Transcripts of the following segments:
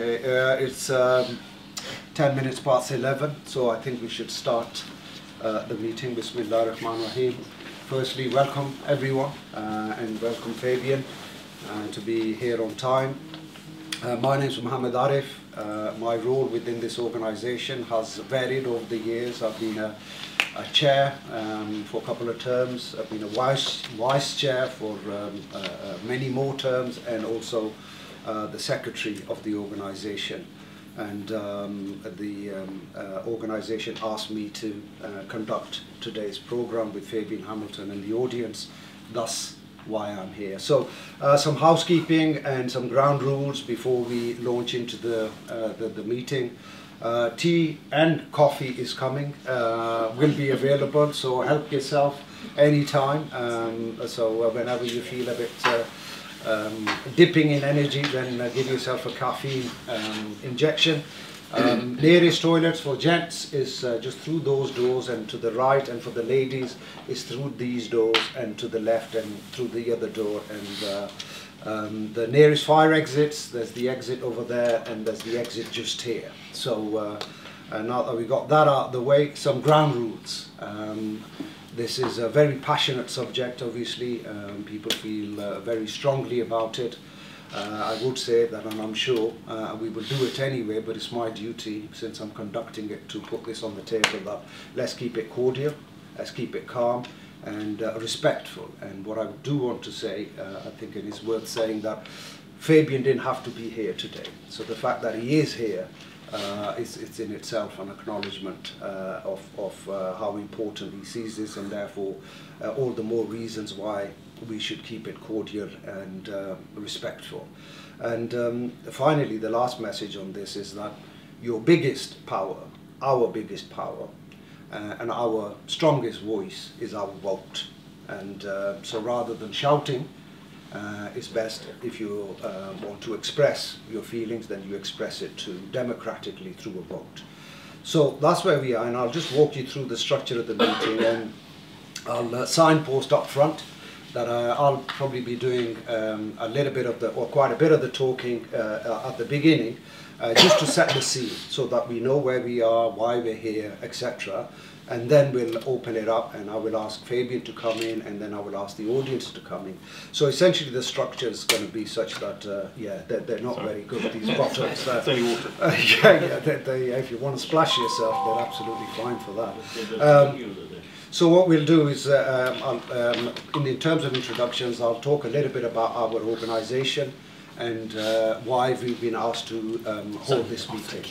Okay, uh, it's um, 10 minutes past 11, so I think we should start uh, the meeting. Bismillah ar-Rahman rahim Firstly, welcome everyone uh, and welcome Fabian uh, to be here on time. Uh, my name is Muhammad Arif. Uh, my role within this organization has varied over the years. I've been a, a chair um, for a couple of terms. I've been a vice, vice chair for um, many more terms and also uh, the secretary of the organization. And um, the um, uh, organization asked me to uh, conduct today's program with Fabian Hamilton and the audience, thus why I'm here. So uh, some housekeeping and some ground rules before we launch into the, uh, the, the meeting. Tea and coffee is coming, will be available, so help yourself anytime. Um, so whenever you feel a bit um, dipping in energy, then uh, give yourself a caffeine um, injection. Um, nearest toilets for gents is uh, just through those doors and to the right, and for the ladies is through these doors and to the left and through the other door. And uh, um, the nearest fire exits, there's the exit over there, and there's the exit just here. So uh, uh, now that we got that out of the way, some ground rules. This is a very passionate subject, obviously. Um, people feel uh, very strongly about it. Uh, I would say that, and I'm sure uh, we will do it anyway, but it's my duty, since I'm conducting it, to put this on the table that let's keep it cordial, let's keep it calm and uh, respectful. And what I do want to say, uh, I think it is worth saying that Fabian didn't have to be here today. So the fact that he is here uh, is it's in itself an acknowledgement uh, of, of uh, how important he sees this and therefore uh, all the more reasons why we should keep it cordial and uh, respectful. And um, finally, the last message on this is that your biggest power, our biggest power, uh, and our strongest voice is our vote. And so rather than shouting, uh, it's best if you uh, want to express your feelings, then you express it to democratically through a vote. So that's where we are, and I'll just walk you through the structure of the meeting, and I'll uh, signpost up front that uh, I'll probably be doing um, a little bit of the, or quite a bit of the talking uh, at the beginning, uh, just to set the scene so that we know where we are, why we're here, etc. And then we'll open it up and I will ask Fabian to come in and then I will ask the audience to come in. So essentially the structure is going to be such that, uh, yeah, they're, they're not Sorry. very good, these bottles. Uh, It's only water. uh, yeah, yeah, they, they, if you want to splash yourself, they're absolutely fine for that. Um, so what we'll do is, uh, um, um, in, in terms of introductions, I'll talk a little bit about our organisation and uh, why we've been asked to um, hold this meeting.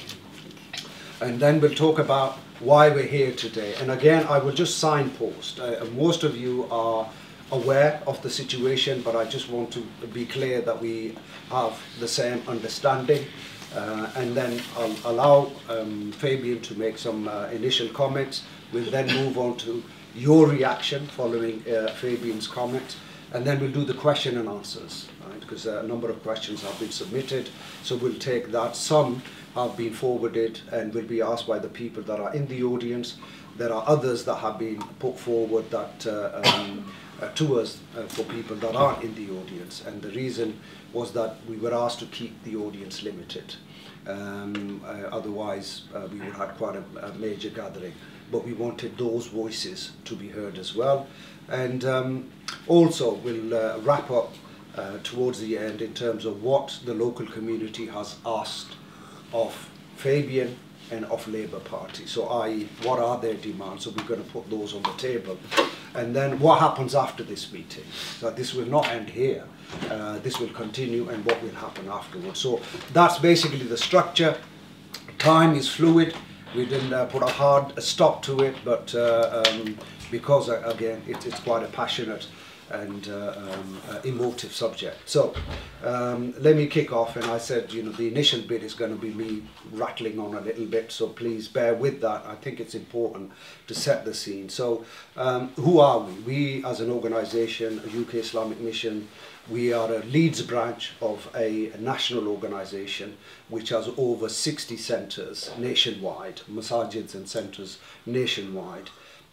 And then we'll talk about why we're here today. And again, I will just signpost. Uh, most of you are aware of the situation, but I just want to be clear that we have the same understanding. Uh, and then I'll allow um, Fabian to make some uh, initial comments. We'll then move on to your reaction following uh, Fabian's comment. And then we'll do the question and answers, right? Because a number of questions have been submitted. So we'll take that. Some have been forwarded and will be asked by the people that are in the audience. There are others that have been put forward that uh, um, uh, to us uh, for people that aren't in the audience. And the reason was that we were asked to keep the audience limited. Um, uh, otherwise, uh, we would have quite a, a major gathering. But we wanted those voices to be heard as well. And um, also, we'll uh, wrap up uh, towards the end in terms of what the local community has asked of Fabian and of Labour Party. So, i.e., what are their demands? So, we're going to put those on the table. And then, what happens after this meeting? So, this will not end here. Uh, this will continue, and what will happen afterwards. So, that's basically the structure. Time is fluid. We didn't uh, put a hard stop to it, but uh, um, because, uh, again, it, it's quite a passionate and uh, um, uh, emotive subject. So um, let me kick off and I said, you know, the initial bit is going to be me rattling on a little bit, so please bear with that. I think it's important to set the scene. So um, who are we? We as an organisation, a UK Islamic Mission, we are a Leeds branch of a national organisation which has over 60 centres nationwide, masajids and centres nationwide.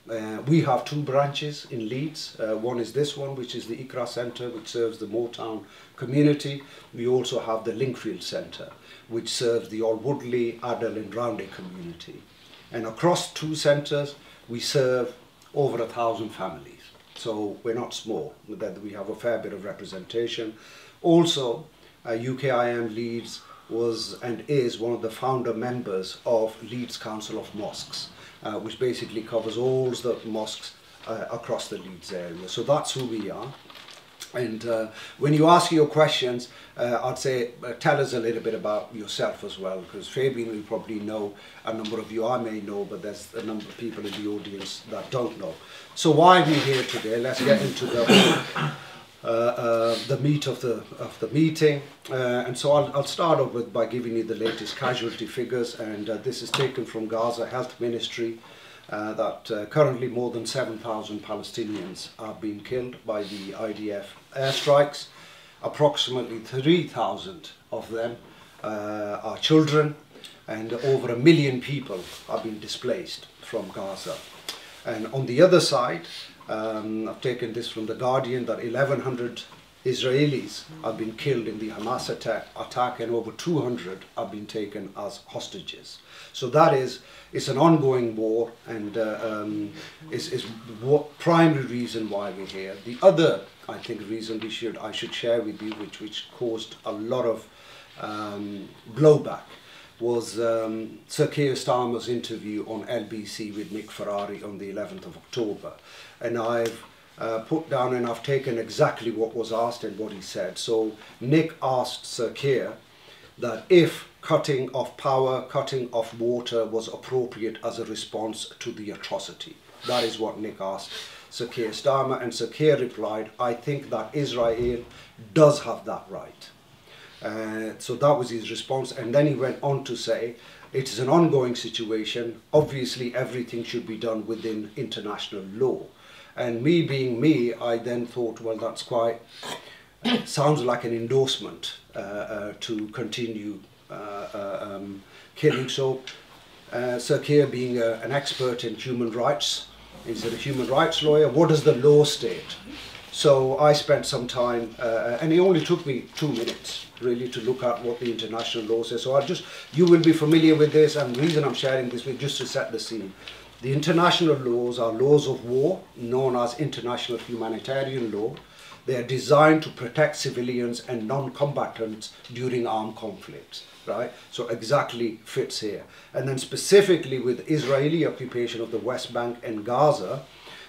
Uh, we have two branches in Leeds. Uh, one is this one, which is the Iqra Centre, which serves the Moortown community. We also have the Linkfield Centre, which serves the Alwoodley, Adel and Roundhay community. And across two centres, we serve over a thousand families. So we're not small, that we have a fair bit of representation. Also, uh, UKIM Leeds was and is one of the founder members of Leeds Council of Mosques, uh, which basically covers all the mosques uh, across the Leeds area. So that's who we are. And uh, when you ask your questions, uh, I'd say uh, tell us a little bit about yourself as well, because Fabian will probably know, a number of you I may know, but there's a number of people in the audience that don't know. So why are we here today? Let's get into the, the meat of the, of the meeting. Uh, and so I'll, I'll start off with by giving you the latest casualty figures, and uh, this is taken from Gaza Health Ministry. Uh, that uh, currently more than 7,000 Palestinians are being killed by the IDF airstrikes. Approximately 3,000 of them uh, are children and over a million people are being displaced from Gaza. And on the other side, um, I've taken this from The Guardian, that 1,100 Israelis have been killed in the Hamas attack, attack and over 200 have been taken as hostages. So that is, it's an ongoing war and uh, um, is, is what primary reason why we're here. The other, I think, reason we should, I should share with you, which, which caused a lot of um, blowback, was um, Sir Keir Starmer's interview on LBC with Nick Ferrari on the 11th of October. And I've uh, put down and I've taken exactly what was asked and what he said. So Nick asked Sir Keir that if cutting off power, cutting off water was appropriate as a response to the atrocity. That is what Nick asked Sir Keir Starmer and Sir Keir replied, I think that Israel does have that right. Uh, so that was his response and then he went on to say it is an ongoing situation. Obviously everything should be done within international law. And me being me, I then thought, well, that's quite, sounds like an endorsement uh, uh, to continue uh, uh um, killing. So, uh, Sir Keir being a, an expert in human rights, he's a human rights lawyer, what does the law state? So I spent some time, uh, and it only took me two minutes really to look at what the international law says. So I just, you will be familiar with this, and the reason I'm sharing this with just to set the scene. The international laws are laws of war, known as international humanitarian law. They are designed to protect civilians and non-combatants during armed conflicts, right? So exactly fits here. And then specifically with Israeli occupation of the West Bank and Gaza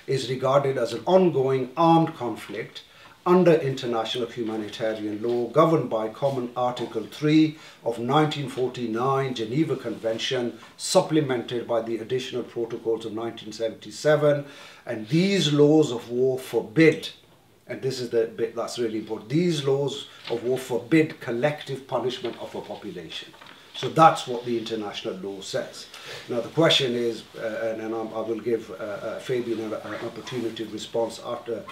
is regarded as an ongoing armed conflict under international humanitarian law governed by Common Article 3 of 1949 Geneva Convention supplemented by the additional protocols of 1977 and these laws of war forbid and this is the bit that's really important these laws of war forbid collective punishment of a population so that's what the international law says. Now the question is, uh, and, and I will give uh, uh, Fabian an, an opportunity to respond after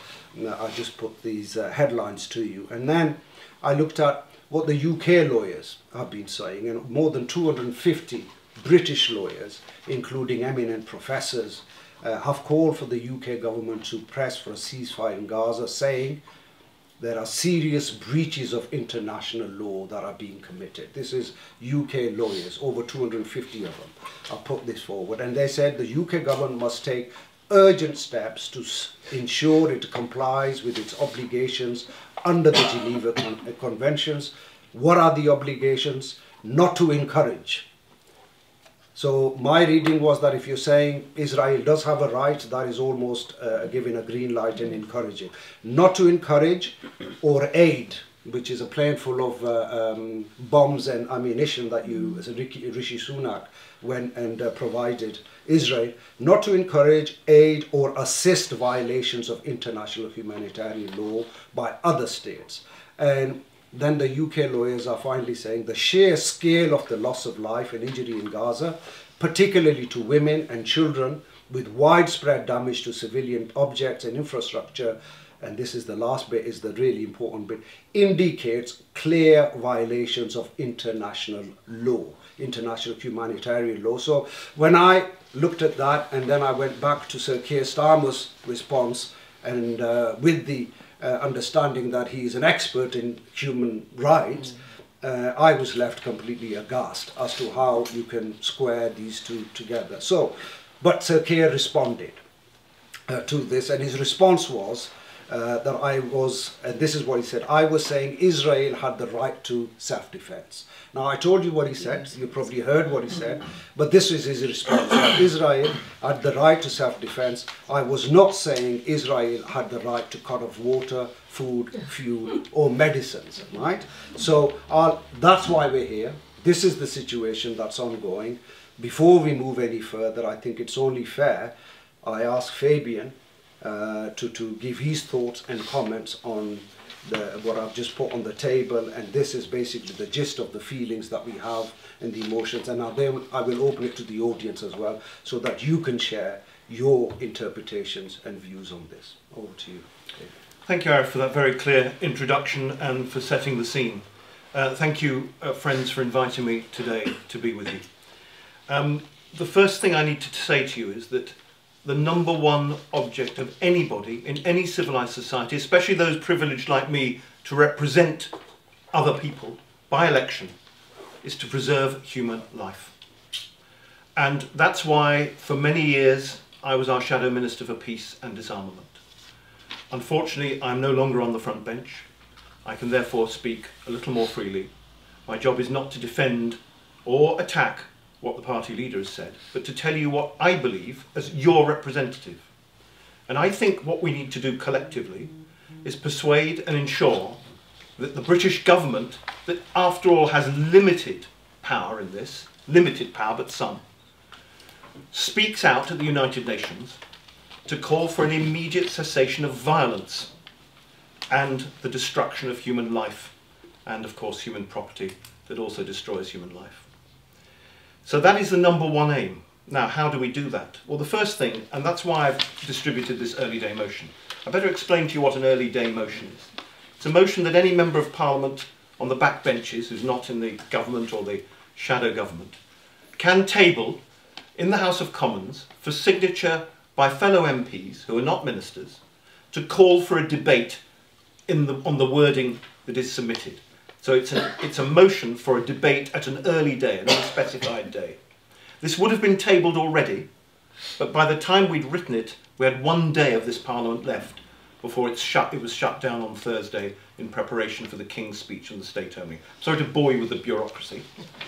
uh, I just put these uh, headlines to you. And then I looked at what the UK lawyers have been saying, and more than 250 British lawyers, including eminent professors, uh, have called for the UK government to press for a ceasefire in Gaza, saying there are serious breaches of international law that are being committed. This is UK lawyers, over 250 of them, have put this forward. And they said the UK government must take urgent steps to ensure it complies with its obligations under the Geneva Con Conventions. What are the obligations? Not to encourage so my reading was that if you're saying Israel does have a right, that is almost uh, giving a green light and encouraging. Not to encourage or aid, which is a plane full of uh, um, bombs and ammunition that you, as Rishi, Sunak, went and uh, provided Israel, not to encourage, aid or assist violations of international humanitarian law by other states. And then the UK lawyers are finally saying the sheer scale of the loss of life and injury in Gaza, particularly to women and children, with widespread damage to civilian objects and infrastructure, and this is the last bit, is the really important bit, indicates clear violations of international law, international humanitarian law. So when I looked at that and then I went back to Sir Keir Starmer's response and uh, with the uh, understanding that he is an expert in human rights, uh, I was left completely aghast as to how you can square these two together. So, but Sir Keir responded uh, to this, and his response was uh, that I was, and this is what he said, I was saying Israel had the right to self-defense. Now, I told you what he said, you probably heard what he said, but this is his response. That Israel had the right to self-defense. I was not saying Israel had the right to cut off water, food, fuel, or medicines, right? So that's why we're here. This is the situation that's ongoing. Before we move any further, I think it's only fair I ask Fabian uh, to, to give his thoughts and comments on the, what I've just put on the table and this is basically the gist of the feelings that we have and the emotions and now then I will open it to the audience as well so that you can share your interpretations and views on this. Over to you. Thank you, Arif, for that very clear introduction and for setting the scene. Uh, thank you, uh, friends, for inviting me today to be with you. Um, the first thing I need to say to you is that the number one object of anybody in any civilized society, especially those privileged like me to represent other people by election, is to preserve human life. And that's why, for many years, I was our Shadow Minister for Peace and Disarmament. Unfortunately, I'm no longer on the front bench. I can therefore speak a little more freely. My job is not to defend or attack what the party leader has said, but to tell you what I believe as your representative. And I think what we need to do collectively is persuade and ensure that the British government, that after all has limited power in this, limited power but some, speaks out at the United Nations to call for an immediate cessation of violence and the destruction of human life and of course human property that also destroys human life. So that is the number one aim. Now, how do we do that? Well, the first thing, and that's why I've distributed this early day motion. I better explain to you what an early day motion is. It's a motion that any member of parliament on the back benches, who's not in the government or the shadow government, can table in the House of Commons for signature by fellow MPs who are not ministers to call for a debate the, on the wording that is submitted. So it's a, it's a motion for a debate at an early day, an unspecified day. This would have been tabled already, but by the time we'd written it, we had one day of this Parliament left before it's shut, it was shut down on Thursday in preparation for the King's speech and the state opening. Sorry to bore you with the bureaucracy,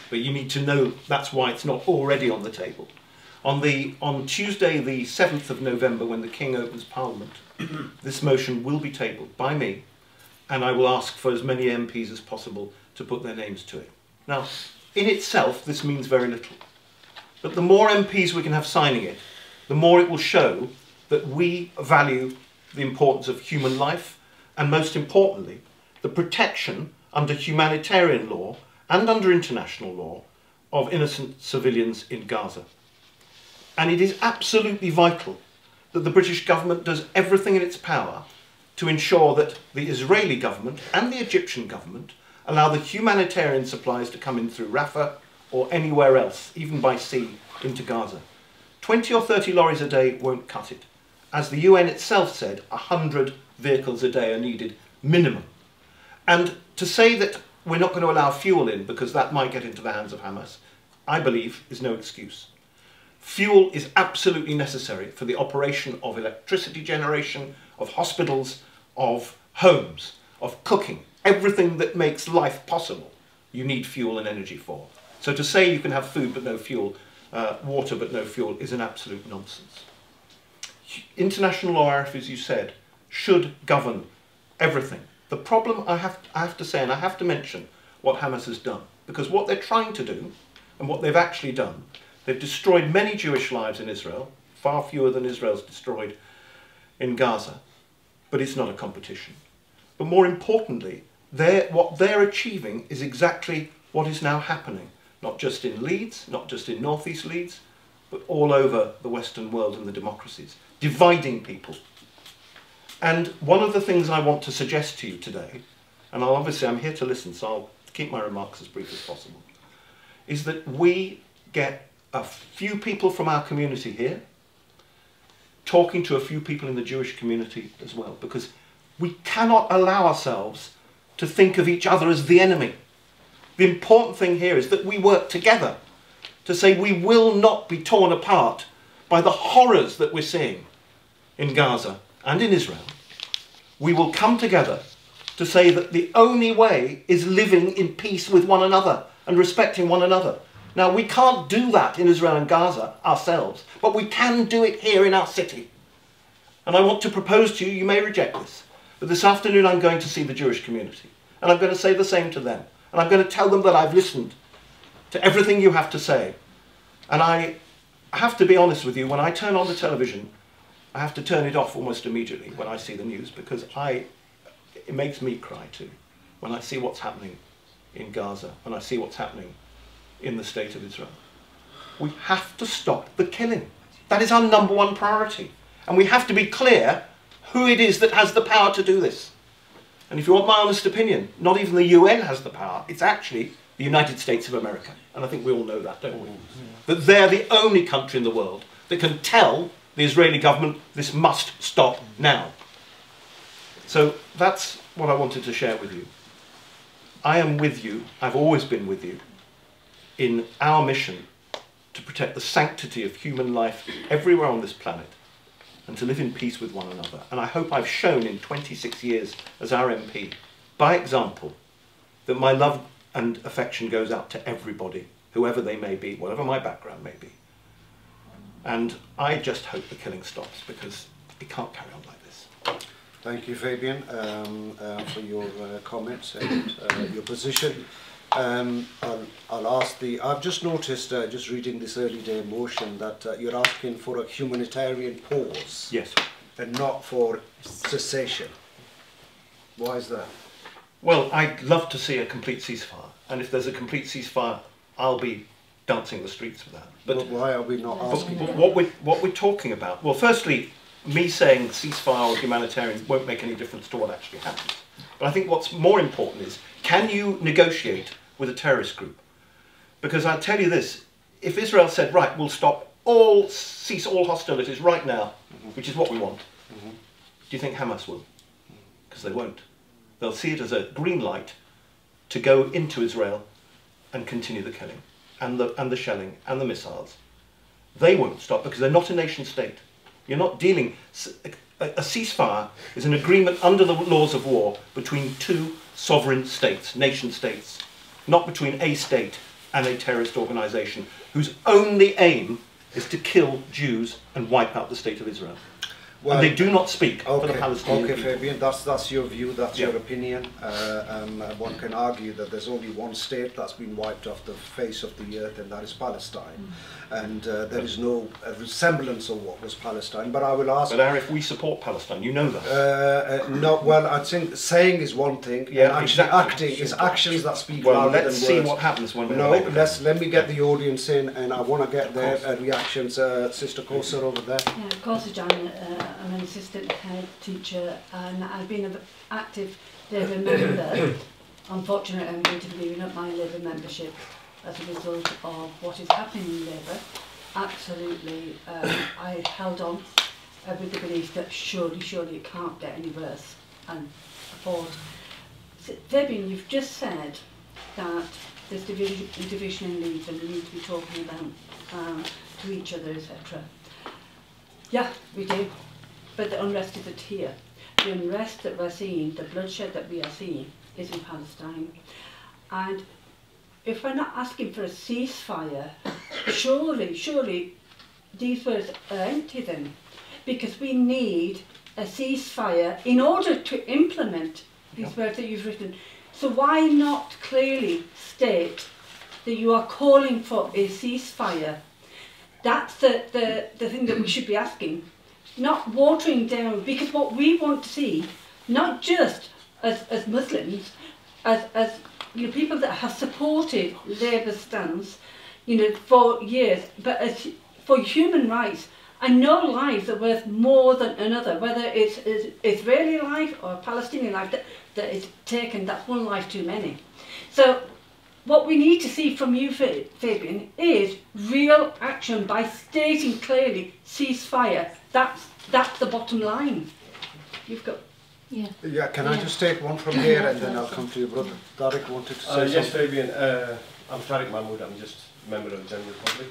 but you need to know that's why it's not already on the table. On, the, on Tuesday, the 7th of November, when the King opens Parliament, this motion will be tabled by me and I will ask for as many MPs as possible to put their names to it. Now, in itself, this means very little. But the more MPs we can have signing it, the more it will show that we value the importance of human life and, most importantly, the protection under humanitarian law and under international law of innocent civilians in Gaza. And it is absolutely vital that the British government does everything in its power to ensure that the Israeli government and the Egyptian government allow the humanitarian supplies to come in through Rafah or anywhere else, even by sea, into Gaza. 20 or 30 lorries a day won't cut it. As the UN itself said, 100 vehicles a day are needed minimum. And to say that we're not going to allow fuel in because that might get into the hands of Hamas, I believe is no excuse. Fuel is absolutely necessary for the operation of electricity generation, of hospitals, of homes, of cooking, everything that makes life possible, you need fuel and energy for. So to say you can have food but no fuel, uh, water but no fuel, is an absolute nonsense. International law, as you said, should govern everything. The problem I have, I have to say, and I have to mention what Hamas has done, because what they're trying to do, and what they've actually done, they've destroyed many Jewish lives in Israel, far fewer than Israel's destroyed in Gaza, but it's not a competition. But more importantly, they're, what they're achieving is exactly what is now happening, not just in Leeds, not just in northeast Leeds, but all over the Western world and the democracies, dividing people. And one of the things I want to suggest to you today, and I'll obviously I'm here to listen, so I'll keep my remarks as brief as possible, is that we get a few people from our community here talking to a few people in the Jewish community as well, because we cannot allow ourselves to think of each other as the enemy. The important thing here is that we work together to say we will not be torn apart by the horrors that we're seeing in Gaza and in Israel. We will come together to say that the only way is living in peace with one another and respecting one another. Now, we can't do that in Israel and Gaza ourselves, but we can do it here in our city. And I want to propose to you, you may reject this, but this afternoon I'm going to see the Jewish community. And I'm going to say the same to them. And I'm going to tell them that I've listened to everything you have to say. And I have to be honest with you, when I turn on the television, I have to turn it off almost immediately when I see the news because I, it makes me cry too when I see what's happening in Gaza, when I see what's happening in the state of Israel. We have to stop the killing. That is our number one priority. And we have to be clear who it is that has the power to do this. And if you want my honest opinion, not even the UN has the power. It's actually the United States of America. And I think we all know that, don't we? That they're the only country in the world that can tell the Israeli government this must stop now. So that's what I wanted to share with you. I am with you, I've always been with you, in our mission to protect the sanctity of human life everywhere on this planet and to live in peace with one another. And I hope I've shown in 26 years as our MP, by example, that my love and affection goes out to everybody, whoever they may be, whatever my background may be. And I just hope the killing stops because it can't carry on like this. Thank you, Fabian, um, uh, for your uh, comments and uh, your position. Um, I'll, I'll, ask the. I've just noticed, uh, just reading this early day motion, that uh, you're asking for a humanitarian pause. Yes. And not for cessation. Why is that? Well, I'd love to see a complete ceasefire, and if there's a complete ceasefire, I'll be dancing the streets for that. But, but why are we not asking? But, what we're what we're talking about. Well, firstly, me saying ceasefire or humanitarian won't make any difference to what actually happens. But I think what's more important is can you negotiate with a terrorist group? Because I tell you this: if Israel said, right, we'll stop all cease all hostilities right now, mm-hmm. which is what we want, mm-hmm. do you think Hamas will? Because they won't. They'll see it as a green light to go into Israel and continue the killing and the, and the shelling and the missiles. They won't stop because they're not a nation state. You're not dealing. A, a ceasefire is an agreement under the laws of war between two sovereign states, nation states, not between a state and a terrorist organization whose only aim is to kill Jews and wipe out the state of Israel. Well, and they do not speak okay, for the Palestinian Okay, people. Fabian, that's, that's your view, that's yeah. your opinion. Uh, um, uh, one can argue that there's only one state that's been wiped off the face of the earth, and that is Palestine. Mm and uh, there is no resemblance of what was Palestine. But I will ask. But Arif, we support Palestine. You know that. Uh, uh, no, well, I think saying is one thing. Yeah, and actually exactly. acting is actions that speak well, louder let's see what happens when we. No, let's let me get the audience in, and I want to get their uh, reactions. Uh, Sister Kosa over there. Yeah, Kosa John. I'm an assistant head teacher, and I've been an active Labour member. Unfortunately, I'm going to be leaving up my Labour membership as a result of what is happening in Labour. Absolutely, um, I held on uh, with the belief that surely, surely it can't get any worse and afford. So, Fabian, you've just said that there's division, division in Leeds and we need to be talking about um, to each other, etc. Yeah, we do. But the unrest isn't here. The unrest that we're seeing, the bloodshed that we are seeing, is in Palestine. And if we're not asking for a ceasefire, surely, surely these words are empty then. Because we need a ceasefire in order to implement these yeah. words that you've written. So why not clearly state that you are calling for a ceasefire? That's the, the, the thing that we should be asking. Not watering down, because what we want to see, not just as, as Muslims, as, as you know, people that have supported Labour's stance, you know, for years, but as for human rights And no lives are worth more than another, whether it's, it's Israeli life or Palestinian life that, that is taken, that's one life too many. So what we need to see from you, Fabian, is real action by stating clearly ceasefire. That's, that's the bottom line. You've got yeah. Yeah, can I just take one from here and then I'll come to you, brother. Tariq wanted to uh, say uh, Yes, Fabian. Uh, I'm Tariq Mahmoud. I'm just a member of the General Public.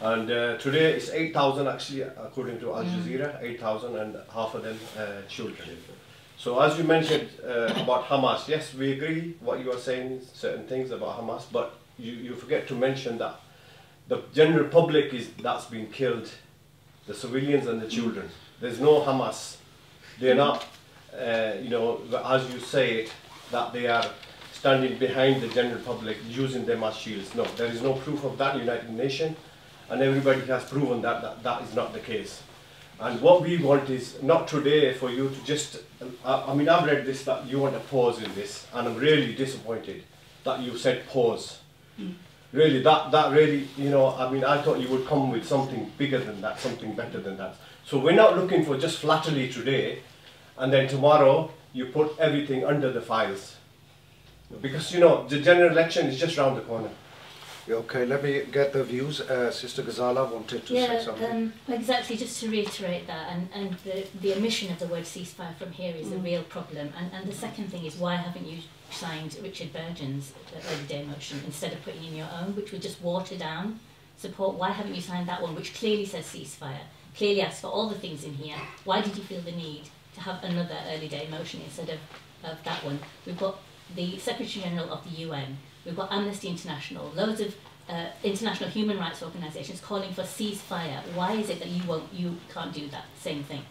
And uh, today it's 8,000 actually, according to Al Jazeera, 8,000 and half of them uh, children. So as you mentioned uh, about Hamas, yes, we agree what you are saying, certain things about Hamas, but you, you forget to mention that the general public is that's been killed, the civilians and the children. There's no Hamas. They're not uh, you know, as you say that they are standing behind the general public using them as shields. No, there is no proof of that United Nations, and everybody has proven that, that that is not the case. And what we want is not today for you to just, uh, I mean, I've read this that you want a pause in this, and I'm really disappointed that you said pause. Mm. Really, that, that really, you know, I mean, I thought you would come with something bigger than that, something better than that. So we're not looking for just flattery today, and then tomorrow you put everything under the files. Because you know the general election is just around the corner. Okay, let me get the views. Uh, Sister Ghazala wanted to yeah, say something. Um, exactly, just to reiterate that, and, and the, the omission of the word ceasefire from here is mm. a real problem. And, and the second thing is, why haven't you signed Richard Burgon's early day motion instead of putting in your own, which would just water down support? Why haven't you signed that one, which clearly says ceasefire, clearly asks for all the things in here? Why did you feel the need to have another early day motion instead of, of that one. We've got the Secretary General of the UN, we've got Amnesty International, loads of uh, international human rights organisations calling for ceasefire. Why is it that you won't, you can't do that same thing?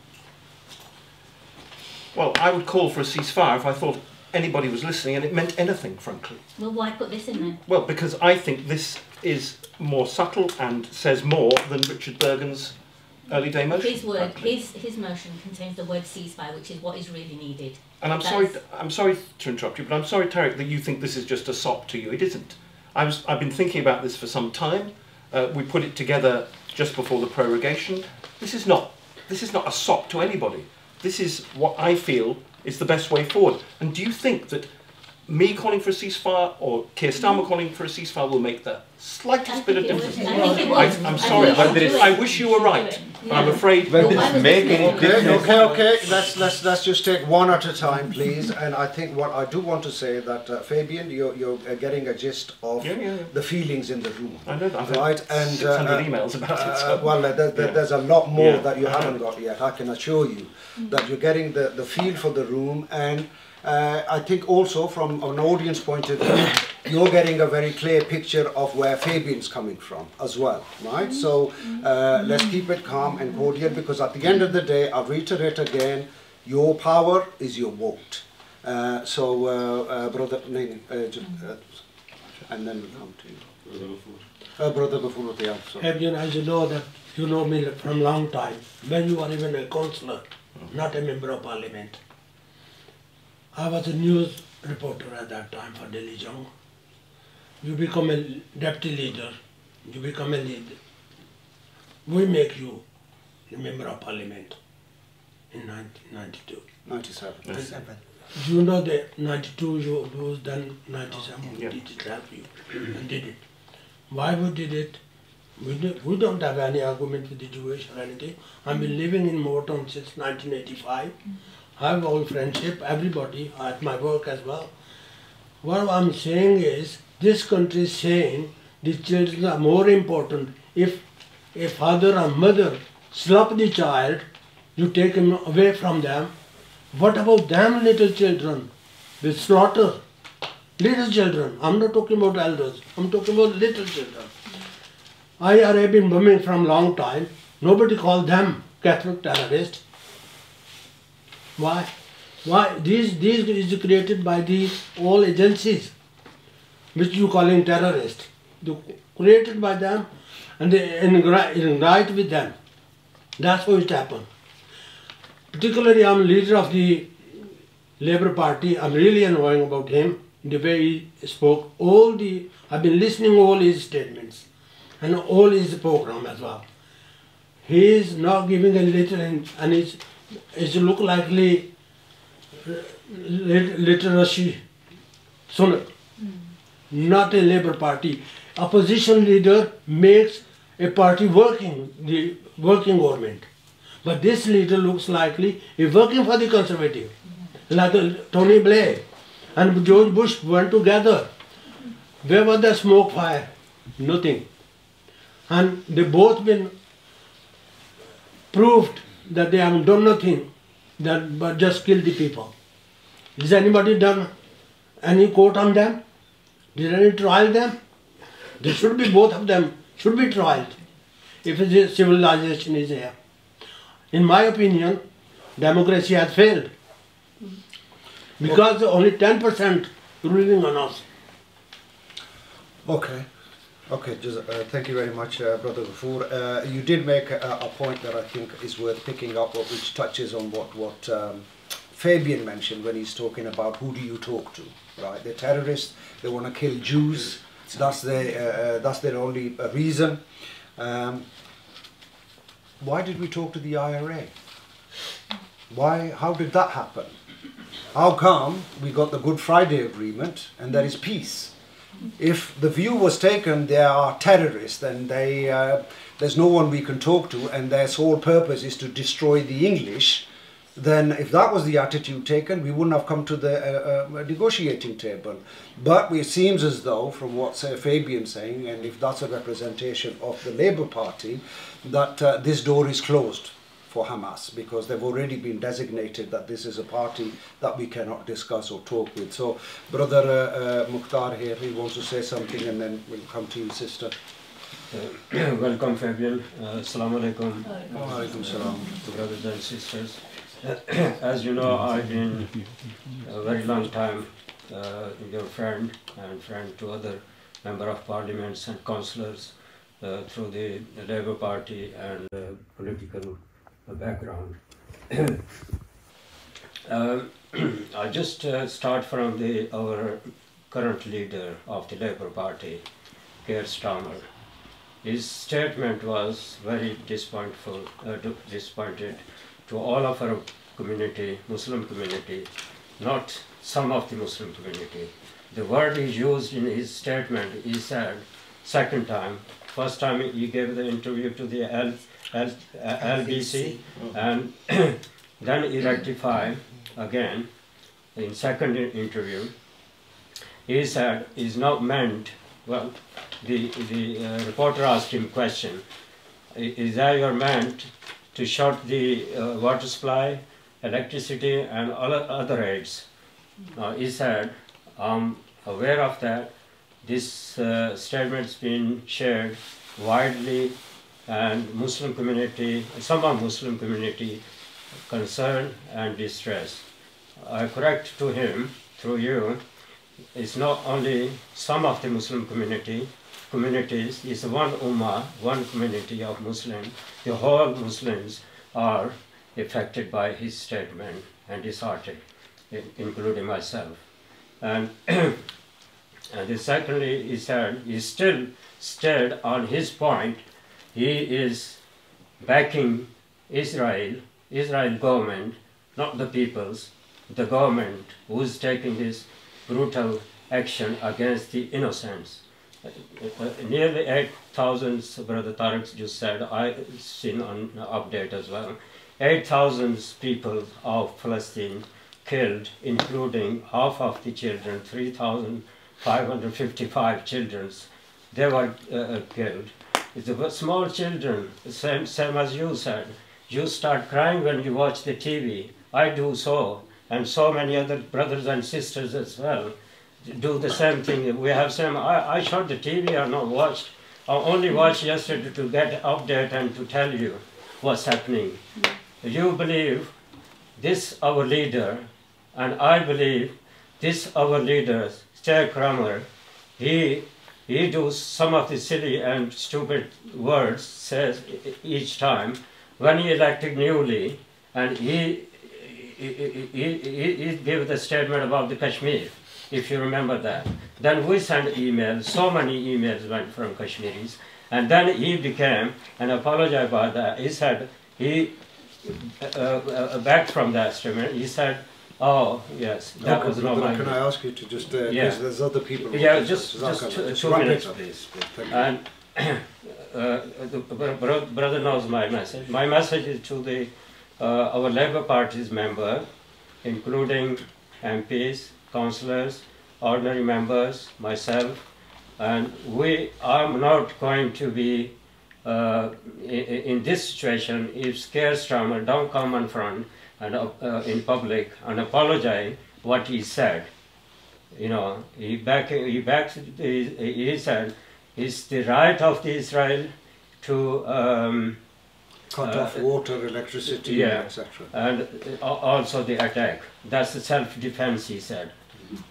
Well, I would call for a ceasefire if I thought anybody was listening and it meant anything, frankly. Well, why put this in there? Well, because I think this is more subtle and says more than Richard Burgon's early day motion. His word, his his motion contains the word ceasefire, which is what is really needed. And I'm That's sorry, I'm sorry to interrupt you, but I'm sorry, Tariq, that you think this is just a sop to you. It isn't. I was, I've been thinking about this for some time. Uh, we put it together just before the prorogation. This is not, this is not a sop to anybody. This is what I feel is the best way forward. And do you think that me calling for a ceasefire or Keir Starmer calling for a ceasefire will make the slightest bit of difference. I, am sorry, I, I, wish you were right, but I'm afraid. Well, make any difference. Okay, okay, let's, let's, let's just take one at a time, please. And I think what I do want to say that, uh, Fabian, you're, you're getting a gist of yeah, yeah, yeah. the feelings in the room. I know that. Right, and 600 uh, emails about uh, it. So. Well, there, there, there's a lot more that you haven't got yet, I can assure you. That you're getting the, the feel for the room and uh, I think also from an audience point of view, you're getting a very clear picture of where Fabian's coming from as well, right? So uh, let's keep it calm and cordial because at the end of the day, I'll reiterate again, your power is your vote. Uh, so, uh, uh, Brother Nain, uh, and then we'll come to you. Brother Gafur, yeah, Fabian, as you know that you know me from long time, when you were even a councillor, not a member of parliament. I was a news reporter at that time for Daily Jang. You become a deputy leader, you become a leader. We make you a member of parliament in 1992. 97. 97. You know that 92 you was done 97, oh, yeah. did it help you and did it. Why we did it? We, do, we don't have any argument with the Jewish or anything. I've been living in Moortown since 1985. Mm -hmm. I have old friendship, everybody at my work as well. What I'm saying is, this country is saying the children are more important. If a father or mother slap the child, you take him away from them. What about them little children with slaughter? Little children. I'm not talking about elders. I'm talking about little children. IRA been bombing from long time. Nobody called them Catholic terrorists. Why? Why? These, these is created by the all agencies which you calling terrorists. created by them and they invite with them. That's how it happened. Particularly I'm leader of the Labour Party. I'm really annoying about him, the way he spoke. All the I've been listening all his statements and all his program as well. he is now giving a little and it's, it's look likely uh, literacy sunnah, hmm. not a Labour Party. Opposition leader makes a party working, the working government. But this leader looks likely he's working for the conservative, hmm. like uh, Tony Blair and George Bush went together. Where was the smoke fire? Nothing. And they both been proved that they have done nothing that but just kill the people. Has anybody done any court on them? Did any trial them? They should be both of them should be tried if civilization is here. In my opinion, democracy has failed because only 10% ruling on us. Okay. Okay, just, uh, thank you very much, uh, Brother Ghafoor. Uh, you did make a, a, point that I think is worth picking up, which touches on what, what um, Fabian mentioned when he's talking about who do you talk to, right? They're terrorists, they want to kill Jews, that's their, uh, uh, that's their only uh, reason. Um, why did we talk to the IRA? Why, how did that happen? How come we got the Good Friday Agreement and there is peace? If the view was taken they are terrorists and they, uh, there's no one we can talk to and their sole purpose is to destroy the English, then if that was the attitude taken, we wouldn't have come to the uh, uh, negotiating table. But it seems as though, from what uh, Fabian's saying, and if that's a representation of the Labour Party, that uh, this door is closed for Hamas because they've already been designated that this is a party that we cannot discuss or talk with. So, Brother uh, uh, Mukhtar here, he wants to say something and then we'll come to you, sister. Uh, welcome, Fabian. Uh, Assalamu alaikum. Wa salam. Brothers and sisters. As you know, I've been a very long time uh, your friend and friend to other member of parliaments and councillors uh, through the, the Labour Party and uh, political background. Um, I just uh, start from the our current leader of the Labour Party, Keir Starmer. His statement was very disappointful, uh, disappointed to all of our community, Muslim community, not some of the Muslim community. The word he used in his statement, he said, second time, first time he gave the interview to the L, L, LBC, and then he rectified again in second interview. He said, is not meant, well, the, the uh, reporter asked him question, is that your meant to shut the uh, water supply, electricity and all other aids. Now he said, I'm aware of that. This uh, statement's been shared widely and Muslim community, some of Muslim community concern and distress. I correct to him through you, it's not only some of the Muslim community, communities, it's one ummah, one community of Muslims. The whole Muslims are affected by his statement and his disheartened, including myself. And, and secondly, he said, he still stayed on his point. He is backing Israel, Israel government, not the peoples, the government who is taking this brutal action against the innocents. Uh, uh, nearly 8,000, Brother Tariq just said, I've seen on update as well. 8,000 people of Palestine killed, including half of the children, 3,555 children. They were uh, uh killed. It's the small children, same, same as you said. You start crying when you watch the TV. I do so, and so many other brothers and sisters as well do the same thing. We have same. I, I shot the TV. I not watched. I only watched yesterday to get update and to tell you what's happening. You believe this our leader, and I believe this our leader, Keir Starmer. He he does some of the silly and stupid words says each time when he elected newly, and he he, he, he, gave the statement about the Kashmir if you remember that. Then we sent emails, so many emails went from Kashmiris, and then he became and apologized about that. He said he uh, uh, back from that statement. He said, "Oh yes, that Okay, was but not my." Can I ask you to just, uh, Yeah. because there's other people. Yeah, just- to- just two- Just two wrap it minutes, up. please. Thank you. And uh, the bro- bro- brother knows my message. My message is to the uh, our Labour Party's member, including MPs, councillors, ordinary members, myself, and we are not going to be uh, in, in this situation if Keir Starmer don't come in front and uh, uh, in public and apologize what he said. You know, he back he back he, he said it's the right of the Israel to um, Cut uh, off water, electricity, yeah. etc. and uh, also the attack. That's the self-defense, he said.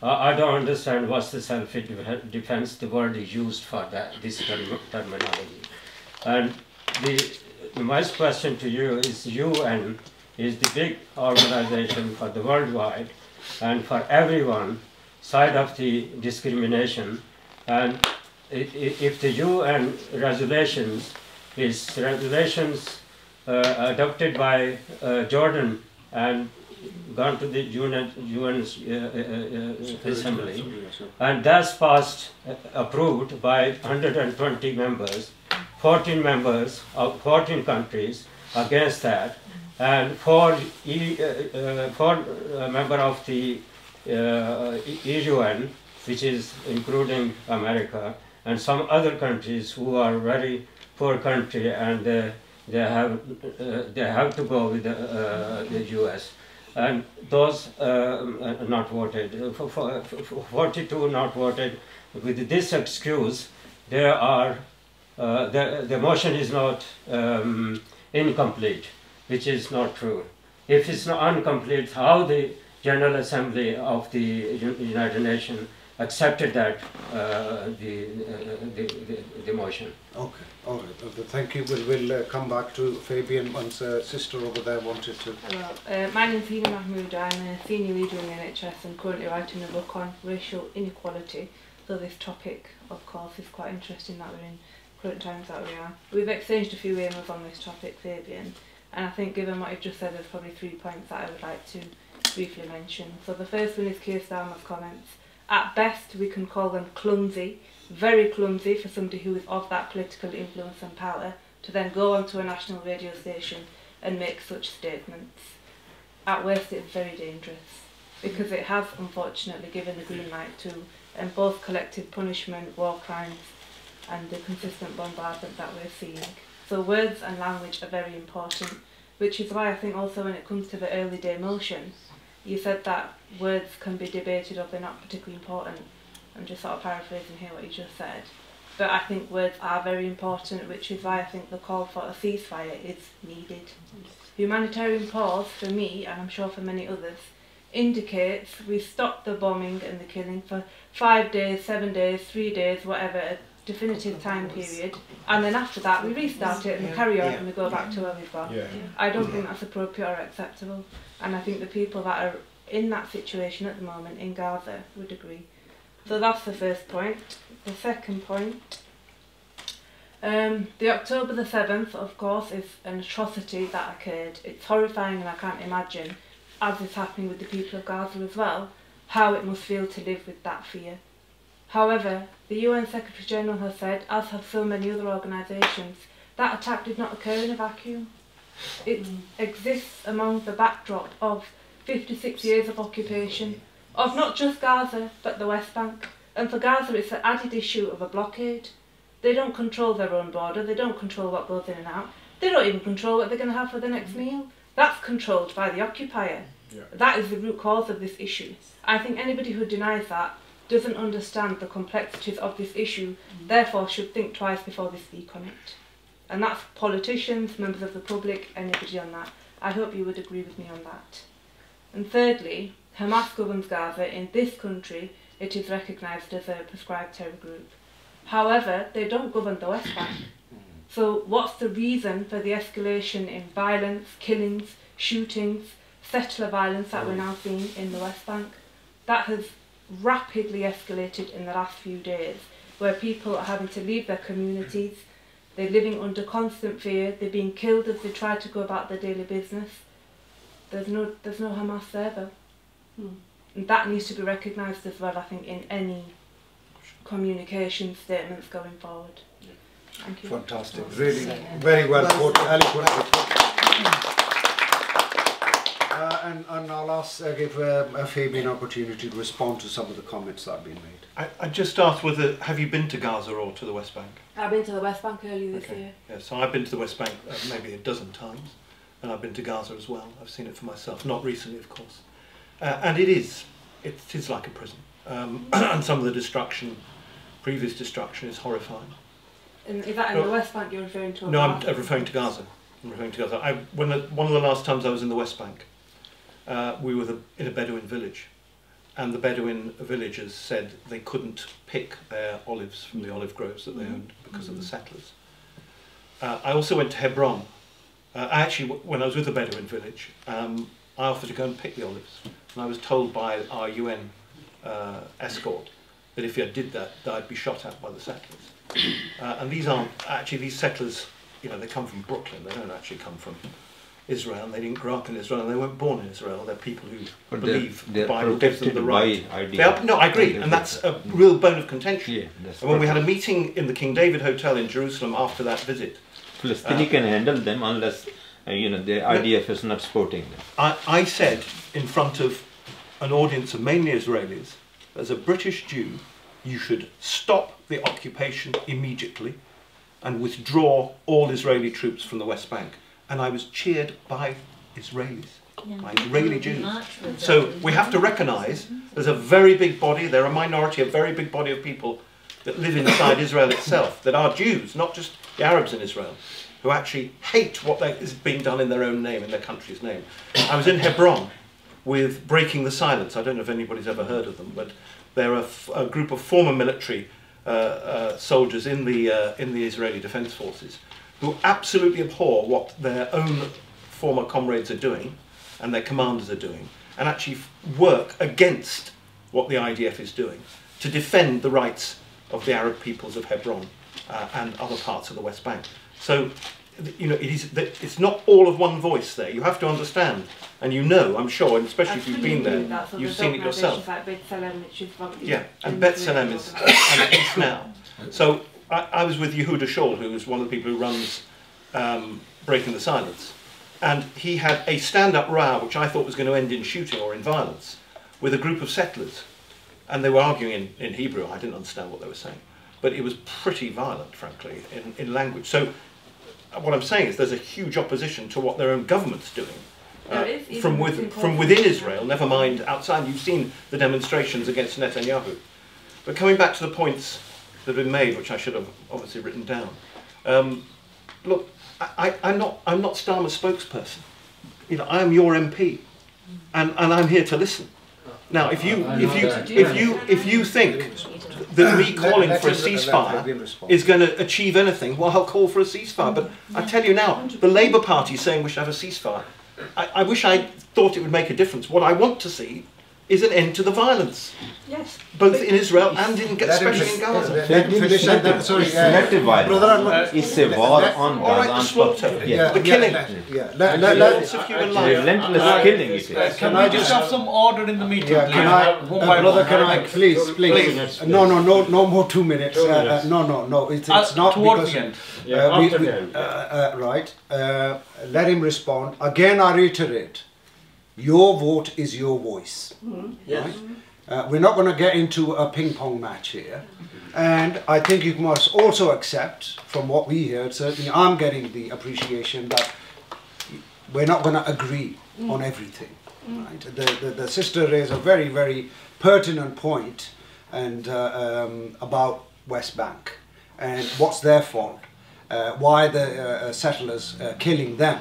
I I don't understand what's the self-defense. The word is used for that this term- terminology. And the my question to you is: UN is the big organization for the worldwide and for everyone side of the discrimination. And if the UN resolutions is regulations uh, adopted by uh, Jordan and gone to the UN, UN's uh, uh, uh, assembly, and thus passed, uh, approved by 120 members, 14 members of 14 countries against that, and four, uh, uh, four uh, member of the EUN, which is including America, and some other countries who are very poor country and uh, they have they have to go with the, the U.S. and those uh, not voted. Uh, for- for- for 42 not voted. With this excuse, there are uh, the the motion is not um, incomplete, which is not true. If it's not incomplete, how the General Assembly of the United Nations accepted that uh, the, uh, the, the the motion? Okay, all right. Okay, thank you. We'll, we'll uh, come back to Fabian once uh, sister over there wanted to. Hello, uh, my name's Hina Mahmood. I'm a senior leader in the NHS and currently writing a book on racial inequality. So this topic, of course, is quite interesting that we're in current times that we are. We've exchanged a few emails on this topic, Fabian, and I think given what you've just said, there's probably three points that I would like to briefly mention. So the first one is Keir Starmer's comments. At best, we can call them clumsy, very clumsy for somebody who is of that political influence and power to then go onto a national radio station and make such statements. At worst, it's very dangerous because it has unfortunately given the green light to um, both collective punishment, war crimes, and the consistent bombardment that we're seeing. So words and language are very important, which is why I think also when it comes to the early day motion, you said that words can be debated or they're not particularly important. I'm just sort of paraphrasing here what you just said. But I think words are very important, which is why I think the call for a ceasefire is needed. Humanitarian pause, for me, and I'm sure for many others, indicates we stop the bombing and the killing for five days, seven days, three days, whatever, definitive time period, and then after that we restart it and we carry on and we go back to where we've gone. Yeah. I don't think that's appropriate or acceptable, and I think the people that are in that situation at the moment in Gaza would agree. So that's the first point. The second point, um, the October the 7th, of course, is an atrocity that occurred. It's horrifying, and I can't imagine, as is happening with the people of Gaza as well, how it must feel to live with that fear. However, the UN Secretary General has said, as have so many other organisations, that attack did not occur in a vacuum. It exists among the backdrop of 56 years of occupation, of not just Gaza, but the West Bank. And for Gaza, it's the added issue of a blockade. They don't control their own border, they don't control what goes in and out, they don't even control what they're going to have for the next meal. That's controlled by the occupier. Yeah. That is the root cause of this issue. I think anybody who denies that doesn't understand the complexities of this issue, mm. therefore should think twice before they speak on it. And that's politicians, members of the public, anybody on that. I hope you would agree with me on that. And thirdly, Hamas governs Gaza. In this country, it is recognised as a prescribed terror group. However, they don't govern the West Bank. So, what's the reason for the escalation in violence, killings, shootings, settler violence that we're now seeing in the West Bank? That has rapidly escalated in the last few days, where people are having to leave their communities, they're living under constant fear, they're being killed as they try to go about their daily business. There's no, there's no Hamas there though. Hmm. And that needs to be recognised as well, I think, in any communication statements going forward. Thank you. Fantastic, really, very well put, eloquently put. Uh, and, and I'll ask, uh, give um, uh, Fabian an opportunity to respond to some of the comments that have been made. I, I just asked whether have you been to Gaza or to the West Bank? I've been to the West Bank earlier this Okay. year. Yeah, so I've been to the West Bank uh, maybe a dozen times, and I've been to Gaza as well. I've seen it for myself, not recently, of course. Uh, and it is, it is like a prison. Um, and some of the destruction, previous destruction, is horrifying. And is that in No. the West Bank you're referring to? or No, I'm Gaza? referring to Gaza. I'm referring to Gaza. I, when the, one of the last times I was in the West Bank, uh, we were the, in a Bedouin village, and the Bedouin villagers said they couldn't pick their olives from the olive groves that they owned because of the settlers. Uh, I also went to Hebron. Uh, I actually, when I was with the Bedouin village, um, I offered to go and pick the olives, and I was told by our UN uh, escort that if I did that, that I'd be shot at by the settlers. Uh, and these aren't actually these settlers. You know, they come from Brooklyn. They don't actually come from Israel. And they didn't grow up in Israel. And they weren't born in Israel. They're people who But believe they're the Bible gives them the right. are, no, I agree, and that's a real bone of contention. Yeah, And when we had a meeting in the King David Hotel in Jerusalem after that visit, Palestinian uh, can handle them unless uh, you know the IDF is not supporting them. I, I said in front of an audience of mainly Israelis, as a British Jew, you should stop the occupation immediately and withdraw all Israeli troops from the West Bank. And I was cheered by Israelis, by Israeli Jews. So we have to recognise there's a very big body, they're a minority, a very big body of people that live inside Israel itself, that are Jews, not just the Arabs in Israel, who actually hate what they, is being done in their own name, in their country's name. I was in Hebron with Breaking the Silence. I don't know if anybody's ever heard of them, but they're a, f- a group of former military uh, uh, soldiers in the, uh, in the Israeli Defense Forces who absolutely abhor what their own former comrades are doing and their commanders are doing, and actually work against what the IDF is doing to defend the rights of the Arab peoples of Hebron uh, and other parts of the West Bank. So, you know, it is, it's not all of one voice there. You have to understand, and you know, I'm sure, and especially if you've been there, That, so you've there's seen it yourself. Like Beit which is Yeah, and in Bet Salem is and it's now. So I, I was with Yehuda Shaul, who is one of the people who runs um, Breaking the Silence, and he had a stand-up row, which I thought was going to end in shooting or in violence, with a group of settlers, and they were arguing in, in Hebrew. I didn't understand what they were saying, but it was pretty violent, frankly, in, in language. So uh, what I'm saying is there's a huge opposition to what their own government's doing. uh, There is, even from, with, from within Israel, never mind outside. You've seen the demonstrations against Netanyahu. But coming back to the points that have been made, which I should have obviously written down. Um, look, I, I'm not I'm not Starmer's spokesperson. You know, I am your MP, and, and I'm here to listen. Now, if you if you if you if you think that me calling for a let him- let ceasefire is going to achieve anything, well, I'll call for a ceasefire. But I tell you now, the Labour Party is saying we should have a ceasefire. I, I wish I thought it would make a difference. What I want to see is an end to the violence, Yes. both in Israel and in, especially in Gaza. let- let him finish and then- sorry, uh, selective violence. brother, I'm not- It's a war let- on All right, Gaza. the slaughter, Palestine. Yeah, the killing, let- Yeah, let, let, let, loss of human life. Relentless killing it is. Can we just have some order in the meeting, Yeah, please? can I, One uh, brother, can I, please, please, no, no, no, no more two minutes, uh, uh, no, no, no, it's, Uh, it's not towards because. the end. uh, we- we- uh, uh, right, uh, let him respond, again I reiterate, your vote is your voice. Right? Uh, we're not going to get into a ping pong match here. And I think you must also accept, from what we heard, certainly I'm getting the appreciation that we're not going to agree on everything. Right? The, the, the sister raised a very, very pertinent point and uh, um, about West Bank and what's their fault, uh, why the uh, settlers uh, killing them,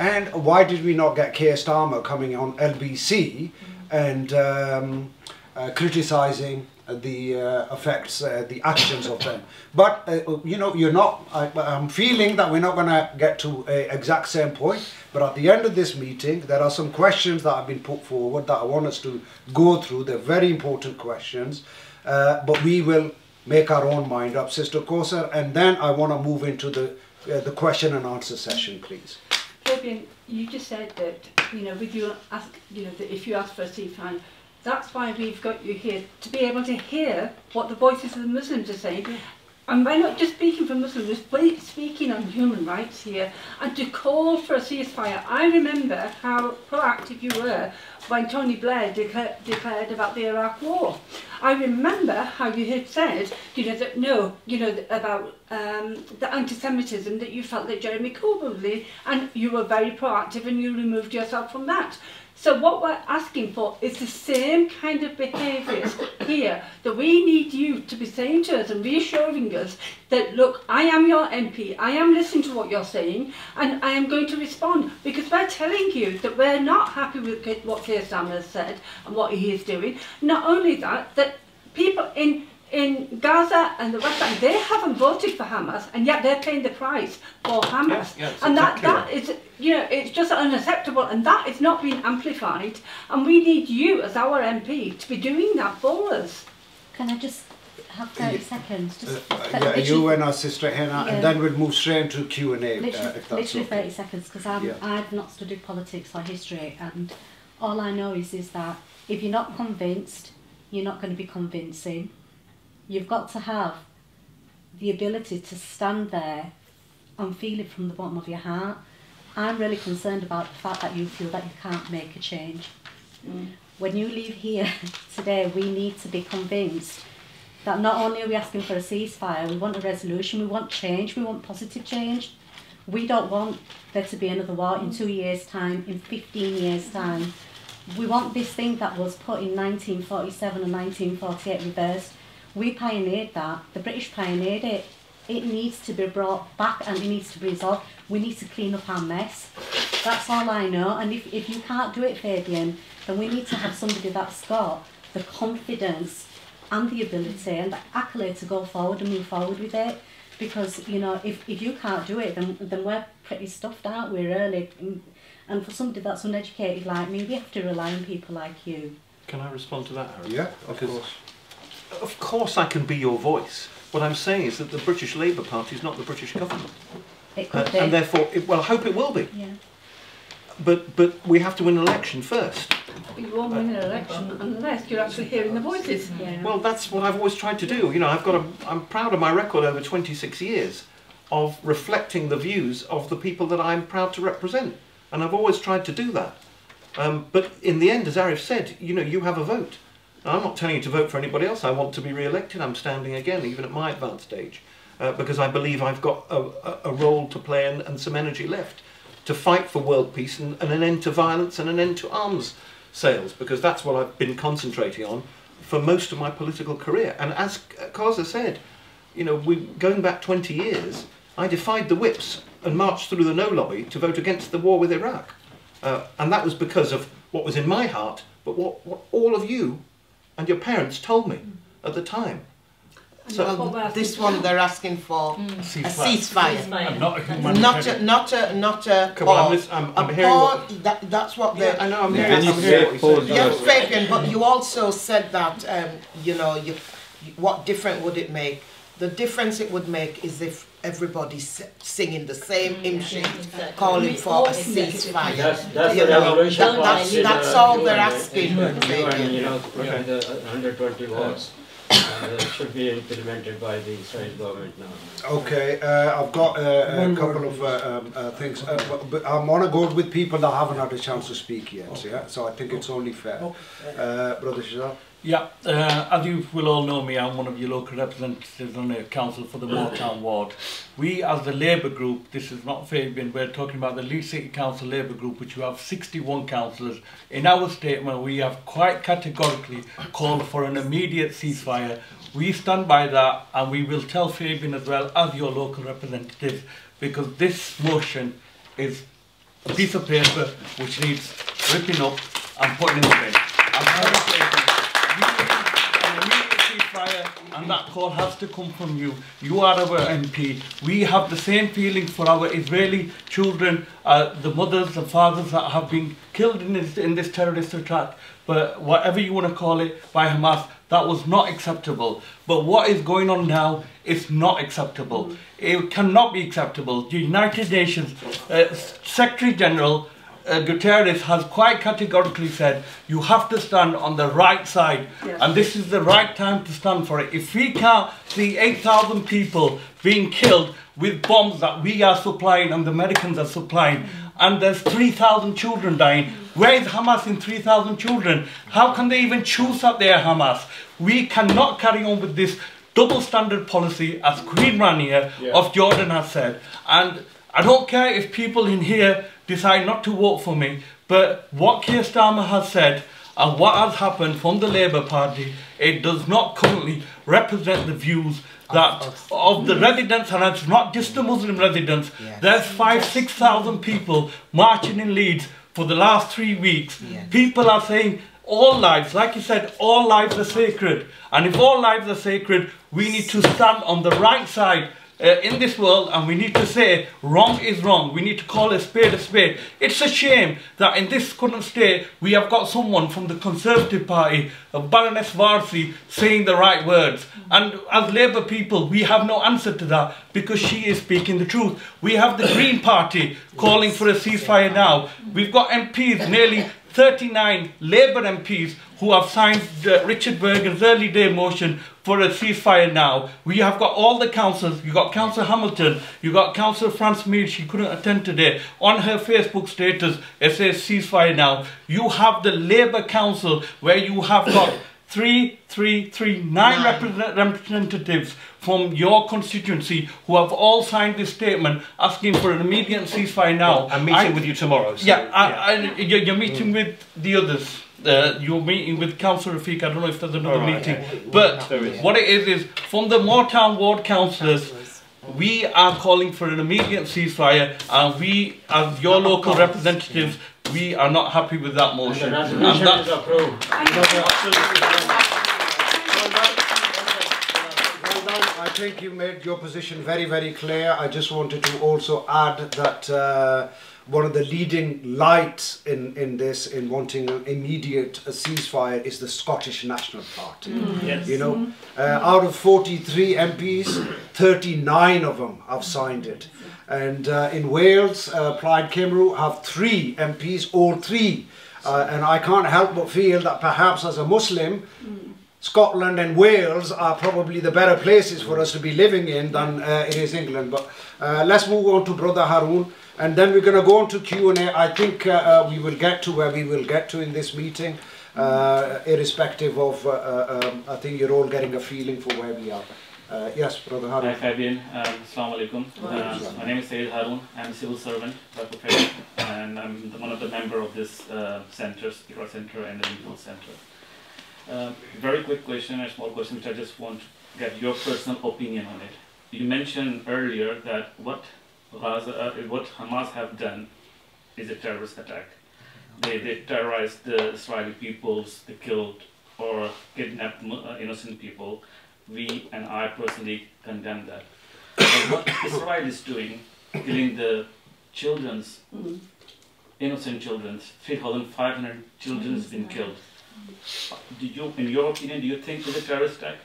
and why did we not get Keir Starmer coming on LBC and um, uh, criticising the uh, effects, uh, the actions of them. But uh, you know, you're not. I, I'm feeling that we're not going to get to a exact same point. But at the end of this meeting, there are some questions that have been put forward that I want us to go through. They're very important questions, uh, but we will make our own mind up, Sister Kosa, and then I want to move into the uh, the question and answer session, please. Fabian, you just said that, you know, with you ask, you know, that if you ask for a ceasefire, that's why we've got you here, to be able to hear what the voices of the Muslims are saying. And we're not just speaking for Muslims, we're speaking on human rights here. And to call for a ceasefire, I remember how proactive you were when Tony Blair declared, about the Iraq War. I remember how you had said, you know, that no, you know, about um, the anti-Semitism that you felt that Jeremy Corbyn and you were very proactive and you removed yourself from that. So what we're asking for is the same kind of behaviours here that we need you to be saying to us and reassuring us that, look, I am your MP, I am listening to what you're saying and I am going to respond because we're telling you that we're not happy with what Keir Starmer has said and what he is doing. Not only that, that people in in Gaza and the West Bank, they haven't voted for Hamas, and yet they're paying the price for Hamas. Yeah, yeah, and that, exactly that right. is, you know, it's just unacceptable, and that is not being amplified. And we need you, as our MP, to be doing that for us. Can I just have 30 seconds? Just Uh, th- yeah, you and our sister Hannah, Yeah. and then we'll move straight into Q and A, uh, Literally, if that's literally okay. 30 seconds because I'm Yeah. I've not studied politics or history and all I know is is that if you're not convinced you're not going to be convincing you've got to have the ability to stand there and feel it from the bottom of your heart I'm really concerned about the fact that you feel that you can't make a change mm. when you leave here today we need to be convinced that not only are we asking for a ceasefire we want a resolution we want change we want positive change we don't want there to be another war in two years' time, in 15 years' time. We want this thing that was put in 1947 and 1948 reversed. We pioneered that, the British pioneered it. It needs to be brought back and it needs to be resolved. We need to clean up our mess. That's all I know. And if, if you can't do it, Fabian, then we need to have somebody that's got the confidence and the ability and the accolade to go forward and move forward with it because you know if, if you can't do it then then we're pretty stuffed out we're really and for somebody that's uneducated like me we have to rely on people like you Can I respond to that, Harry? Yeah, of Because- course. Of course I can be your voice. What I'm saying is that the British Labour Party is not the British government. it Uh, be and therefore, it, well, I hope it will be. yeah But, but we have to win an election first. But you won't win an election unless you're actually hearing the voices. yeah Well, that's what I've always tried to do. You know, I've got a, I'm proud of my record over 26 years of reflecting the views of the people that I'm proud to represent. And I've always tried to do that. Um, but in the end, as Arif said, you know, you have a vote. I'm not telling you to vote for anybody else. I want to be re-elected. I'm standing again, even at my advanced age, uh, because I believe I've got a, a, a role to play and, and some energy left to fight for world peace and, and an end to violence and an end to arms sales, because that's what I've been concentrating on for most of my political career. And as Kaza said, you know, we going back 20 years, I defied the whips and marched through the no lobby to vote against the war with Iraq. Uh, and that was because of what was in my heart, but what, what all of you and your parents told me at the time. And So- that's what we're Well, asking this for. one they're asking for a ceasefire. Ceasefire. Not a Not a, not a, not a Come on, I'm, pause. I'm, I'm a hearing what... that, that's what Yeah, they're... I know, I'm Yeah, hearing, I'm hearing what you. You're Yes. Fabian, but you also said that, um, you know, you, what difference would it make? The difference it would make is if everybody's singing the same hymn sheet, Exactly. calling for a ceasefire. That's, that's You the know, revolution that- that's- party, that's the all UN, they're asking, UN, Fabian. you know, Okay. the 120 votes. Uh, should be implemented by the Israeli government now. Okay, uh, I've got uh, a couple of uh, um, uh, things, uh, but, but I want to go with people that haven't had a chance to speak yet. Yeah, so I think it's only fair. Uh, Brother Shazal. Yeah, uh, as you will all know me, I'm one of your local representatives on the council for the Moortown ward. We, as the Labour group, this is not Fabian, we're talking about the Leeds City Council Labour group, which you have 61 councillors. In our statement, we have quite categorically called for an immediate ceasefire. We stand by that, and we will tell Fabian as well as your local representative, because this motion is a piece of paper which needs ripping up and putting in the bin. And that call has to come from you. You are our MP. We have the same feelings for our Israeli children, uh, the mothers and fathers that have been killed in this, in this terrorist attack. But whatever you want to call it, by Hamas, that was not acceptable. But what is going on now is not acceptable. It cannot be acceptable. The United Nations uh, Secretary General uh, Guterres has quite categorically said you have to stand on the right side, Yes. and this is the right time to stand for it. If we can't see 8,000 people being killed with bombs that we are supplying and the Americans are supplying, and there's 3,000 children dying, where is Hamas in 3,000 children? How can they even choose that they are Hamas? We cannot carry on with this double standard policy, as Queen Rania Yeah. of Jordan has said. And I don't care if people in here decide not to vote for me, but what Keir Starmer has said and what has happened from the Labour Party, it does not currently represent the views that of the residents, and it's not just the Muslim residents. Yes. There's five, six thousand people marching in Leeds for the last three weeks. Yes. People are saying all lives, like you said, all lives are sacred. And if all lives are sacred, we need to stand on the right side uh, in this world and we need to say wrong is wrong. We need to call a spade a spade. It's a shame that in this current state we have got someone from the Conservative Party, uh, Baroness Warsi, saying the right words. And as Labour people, we have no answer to that because she is speaking the truth. We have the Green Party calling for a ceasefire now. We've got MPs, nearly 39 Labour MPs who have signed uh, Richard Burgon's early day motion for a ceasefire now. We have got all the councillors. You got Councillor Hamilton. You got Councillor France Mead. She couldn't attend today. On her Facebook status, it says ceasefire now. You have the Labour Council where you have got three, three, three, nine represent- representatives from your constituency who have all signed this statement asking for an immediate ceasefire now. I'm meeting I- with you tomorrow. So, yeah, I, I, you're, you're meeting with the others. Uh, you're meeting with Councillor Rafiq. I don't know if there's another All right, meeting, okay. but what it is is from the Moortown ward councillors. We are calling for an immediate ceasefire, and we, as your local representatives, we are not happy with that motion. And the And resolution that- is approved. Well done. I think you made your position very, very clear. I just wanted to also add that uh, one of the leading lights in, in this, in wanting an immediate uh, ceasefire, is the Scottish National Party. Yes. You know, uh, out of 43 MPs, 39 of them have signed it. And uh, in Wales, uh, Plaid Cymru have three MPs, all three. Uh, and I can't help but feel that perhaps as a Muslim, Scotland and Wales are probably the better places for us to be living in than uh, it is England. But uh, let's move on to Brother Haroon, and then we're going to go on to Q&A. I think uh, uh, we will get to where we will get to in this meeting, uh, irrespective of, uh, uh, um, I think you're all getting a feeling for where we are. Uh, yes, Brother Hi Haroon. Fabian, um, Assalamu alaikum. Uh, my name is Sayed Harun. I'm a civil servant by profession and I'm the, one of the member of this uh, center, Iqra Center and the Legal Center. Uh, very quick question, a small question which I just want to get your personal opinion on it. You mentioned earlier that what, Gaza, uh, what Hamas have done is a terrorist attack. They, they terrorized the Israeli peoples, they killed or kidnapped uh, innocent people we and I personally condemn that. But what Israel is doing, killing the children's, innocent children's, 3,500 children has been killed. Do you, in your opinion, do you think it's a terrorist attack?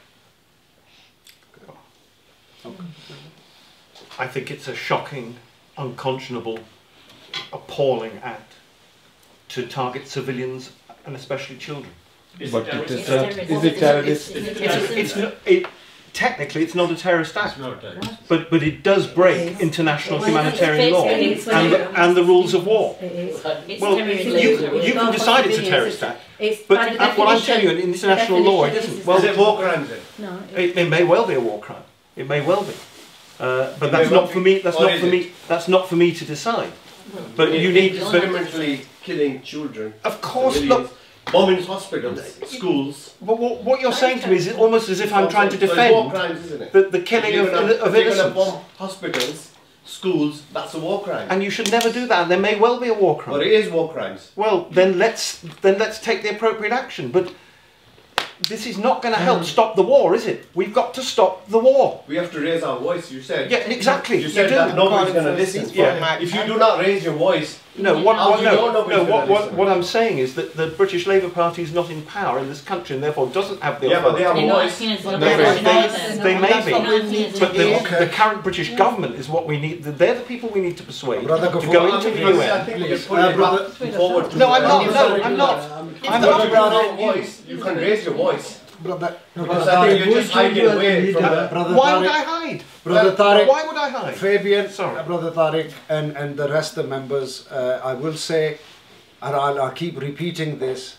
I think it's a shocking, unconscionable, appalling act to target civilians and especially children. Is But it it terrorist? is a- is it terrorist? Is it It's, it's it, technically, it's not a terrorist act, It's not that. but, but it does break international Well, humanitarian law and the, and the rules of war. It is. Well, terrorism. you, you can decide it's a terrorist act, It's but by the what I'm telling you, in international law, it definition isn't. is- Well, Is it war crimes then? No, It, it may well be a war crime. It may well be, uh, but It that's not well for me. That's not for it? me. That's not for me to decide. But you need. it's But fundamentally killing children. of course, civilians, look. bombing hospitals, schools. But what, what you're saying to me is almost as if I'm trying to So defend crimes, isn't it? the, the killing If of, you're of if you're gonna innocents. bomb hospitals, schools, that's a war crime. And you should never do that. And There may well be a war crime. But it is war crimes. Well, then let's then let's take the appropriate action. But this is not going to help mm. stop the war, is it? We've got to stop the war. We have to raise our voice. You said. Yeah, exactly. You said do. that nobody's going to listen. Yeah. If you do not raise your voice, No, what, what, no, no, what, what, what I'm saying is that the British Labour Party is not in power in this country and therefore doesn't have the Yeah, but they authority. have a You're voice. acting as the They, they, they may be. what we need to But the, hear. the current British government is what we need. They're the people we need to persuade Brother to go into the you see, I UN. think we Please. can put Uh, it brother- back forward. No, I'm not. No, I'm not. I'm not. have no voice, you can raise your voice. Brother, Because I think you're just hiding away from the. Brother Why would Tariq, I hide? Brother Uh, Tariq, Why would I hide? Fabian, Sorry. uh, Brother Tariq, and, and the rest of the members, uh, I will say, and I'll, I'll keep repeating this,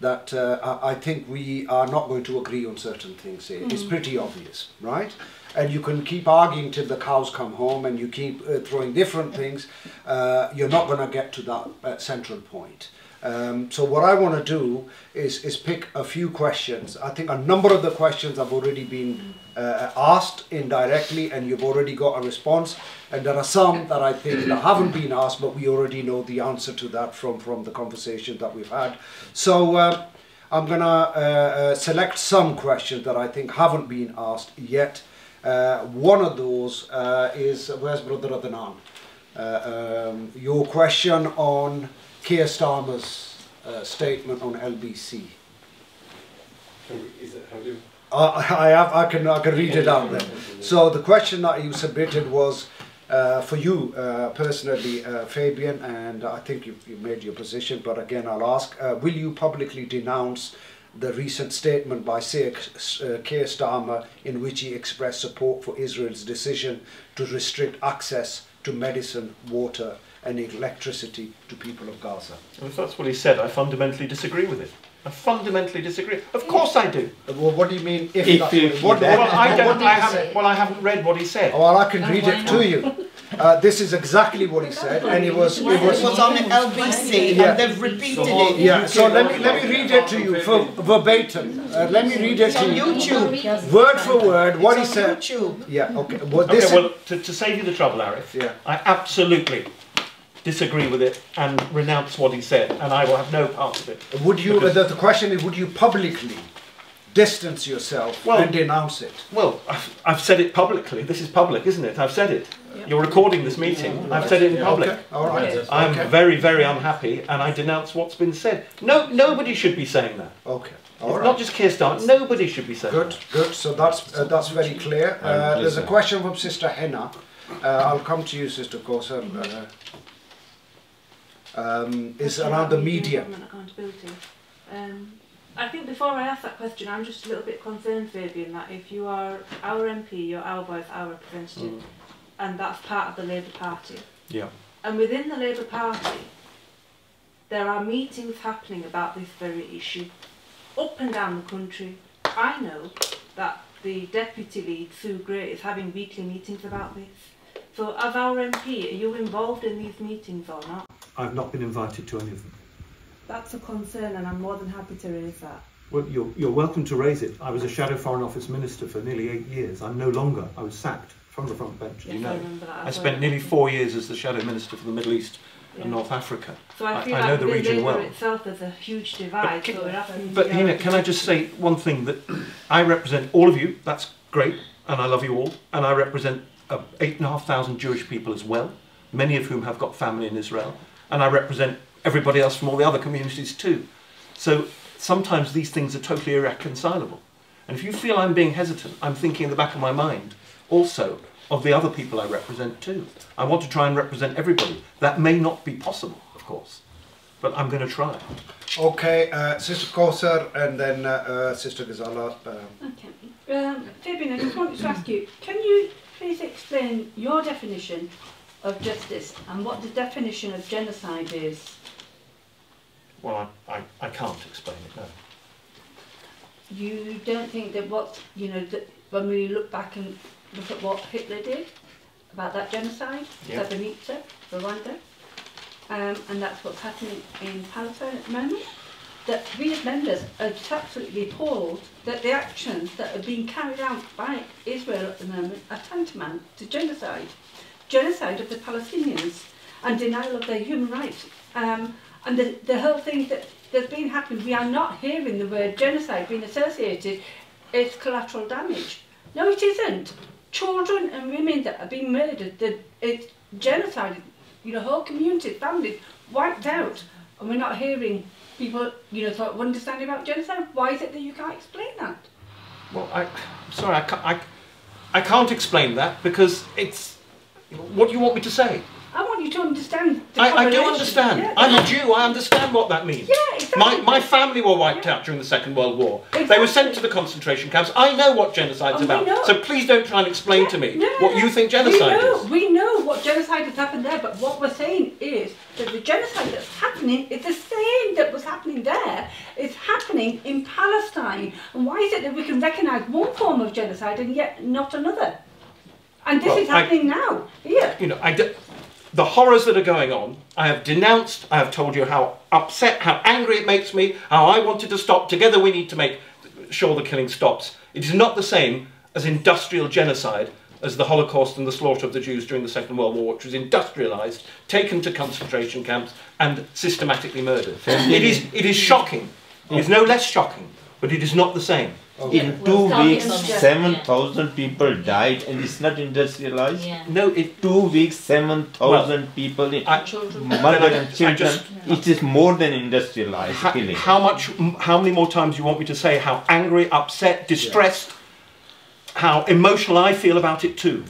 that uh, I, I think we are not going to agree on certain things here. It's pretty obvious, right? And you can keep arguing till the cows come home and you keep uh, throwing different things. Uh, you're not going to get to that uh, central point. Um, so what I want to do is, is pick a few questions. I think a number of the questions have already been uh, asked indirectly and you've already got a response. And there are some that I think that haven't been asked, but we already know the answer to that from, from the conversation that we've had. So uh, I'm going to uh, uh, select some questions that I think haven't been asked yet. Uh, one of those uh, is, where's Brother Adnan? Um, your question on Keir Starmer's uh, statement on LBC. Is it, do you? Uh, I have, I can, I can read it out then. So the question that you submitted was uh, for you uh, personally, uh, Fabian, and I think you've, you've made your position. But again, I'll ask: uh, Will you publicly denounce the recent statement by Sir Keir Starmer in which he expressed support for Israel's decision to restrict access to medicine, water, and electricity to people of Gaza? If that's what he said, I fundamentally disagree with it. I fundamentally disagree. Of course I do. Uh, Well, what do you mean if? If that's you- what, what, Well, what, I don't. did I haven't. say? Well, I haven't read what he said. Well, I can read it not? to you. Uh, this is exactly what he said, and it was, it It was, was on the LBC Yeah. and they've repeated So- it. yeah. So let me let me read it to you for verbatim. Uh, let me read it It's on to you, YouTube. word for word, what he It's on said. YouTube. Yeah. Okay. Well, Okay, well, to, to save you the trouble, Arif, Yeah. I absolutely disagree with it and renounce what he said, and I will have no part of it. would you? Uh, Because- the, the question is, would you publicly distance yourself Well- and denounce it? Well, I've, I've said it publicly. This is public, isn't it? I've said it. You're recording this meeting. I've said it in public. Okay. All right. I'm Okay. very, very unhappy, and I denounce what's been said. No, nobody should be saying that. Okay. It's All right. not just Keir Starmer. Nobody should be saying Good, that. good. Good. So that's uh, that's very clear. Uh, there's a question from Sister Henna. Uh, I'll come to you, Sister Kosa. Um, is around the media. Accountability. Um, I think before I ask that question, I'm just a little bit concerned, Fabian, that if you are our MP, you're our voice, our representative, and that's part of the Labour Party. Yeah. And within the Labour Party, there are meetings happening about this very issue. Up and down the country, I know that the Deputy Lead, Sue Gray, is having weekly meetings about this. So as our MP, are you involved in these meetings or not? I've not been invited to any of them. That's a concern and I'm more than happy to raise that. Well, you're, you're welcome to raise it. I was a Shadow Foreign Office Minister for nearly eight years. I'm no longer. I was sacked from the front bench, as you Yes, I know. I spent nearly four years as the Shadow Minister for the Middle East Yeah. and North Africa. So I I- feel I like know the within region Labour well. itself there's a huge divide. can- so But you Hina, can I just say one thing that I represent all of you. That's great, and I love you all. And I represent uh, eight and a half thousand Jewish people as well, many of whom have got family in Israel. And I represent everybody else from all the other communities too. So sometimes these things are totally irreconcilable. And if you feel I'm being hesitant, I'm thinking in the back of my mind also of the other people I represent too. I want to try and represent everybody. That may not be possible, of course, but I'm going to try. Okay, uh, Sister Kosa, and then uh, uh, Sister Ghazala. Um, Okay. Um, Fabian, I just wanted to ask you, can you please explain your definition of justice and what the definition of genocide is? Well, I, I, I can't explain it, no. You don't think that what, you know, that when we look back and look at what Hitler did about that genocide, Yeah. Srebrenica, Rwanda, um, and that's what's happening in Palestine at the moment, that we as members are just absolutely appalled that the actions that are being carried out by Israel at the moment are tantamount to genocide. Genocide of the Palestinians and denial of their human rights. Um, and the, the whole thing that that's been happening, we are not hearing the word genocide being associated, it's collateral damage. No, it isn't. Children and women that are being murdered, that it's genocide, you know, whole communities, families wiped out, and we're not hearing people, you know, sort of understanding about genocide. Why is it that you can't explain that? Well, I, I'm sorry, I, ca- I, I can't explain that because it's. What do you want me to say? I want you to understand I, I do understand. Yeah, I'm a Jew. I understand what that means. Yeah, exactly. My, my family were wiped out during the Second World War. They were sent to the concentration camps. I know what genocide's oh, we about. So please don't try and explain to me No, what you think we genocide know, is. We what genocide has happened there, but what we're saying is that the genocide that's happening is the same that was happening there. It's happening in Palestine. And why is it that we can recognise one form of genocide and yet not another? And this Well, is I- happening now, here. You know, I d- the horrors that are going on, I have denounced, I have told you how upset, how angry it makes me, how I wanted to stop. Together we need to make sure the killing stops. It is not the same as industrial genocide as the Holocaust and the slaughter of the Jews during the Second World War, which was industrialized, taken to concentration camps, and systematically murdered. It is, it is shocking. It is no less shocking, but it is not the same. In two weeks, seven thousand people died, and it's not industrialized. No, in two weeks, seven thousand people, in, mother and children. it is more than industrialized How, killing. how much? How many more times do you want me to say how angry, upset, distressed, how emotional I feel about it too?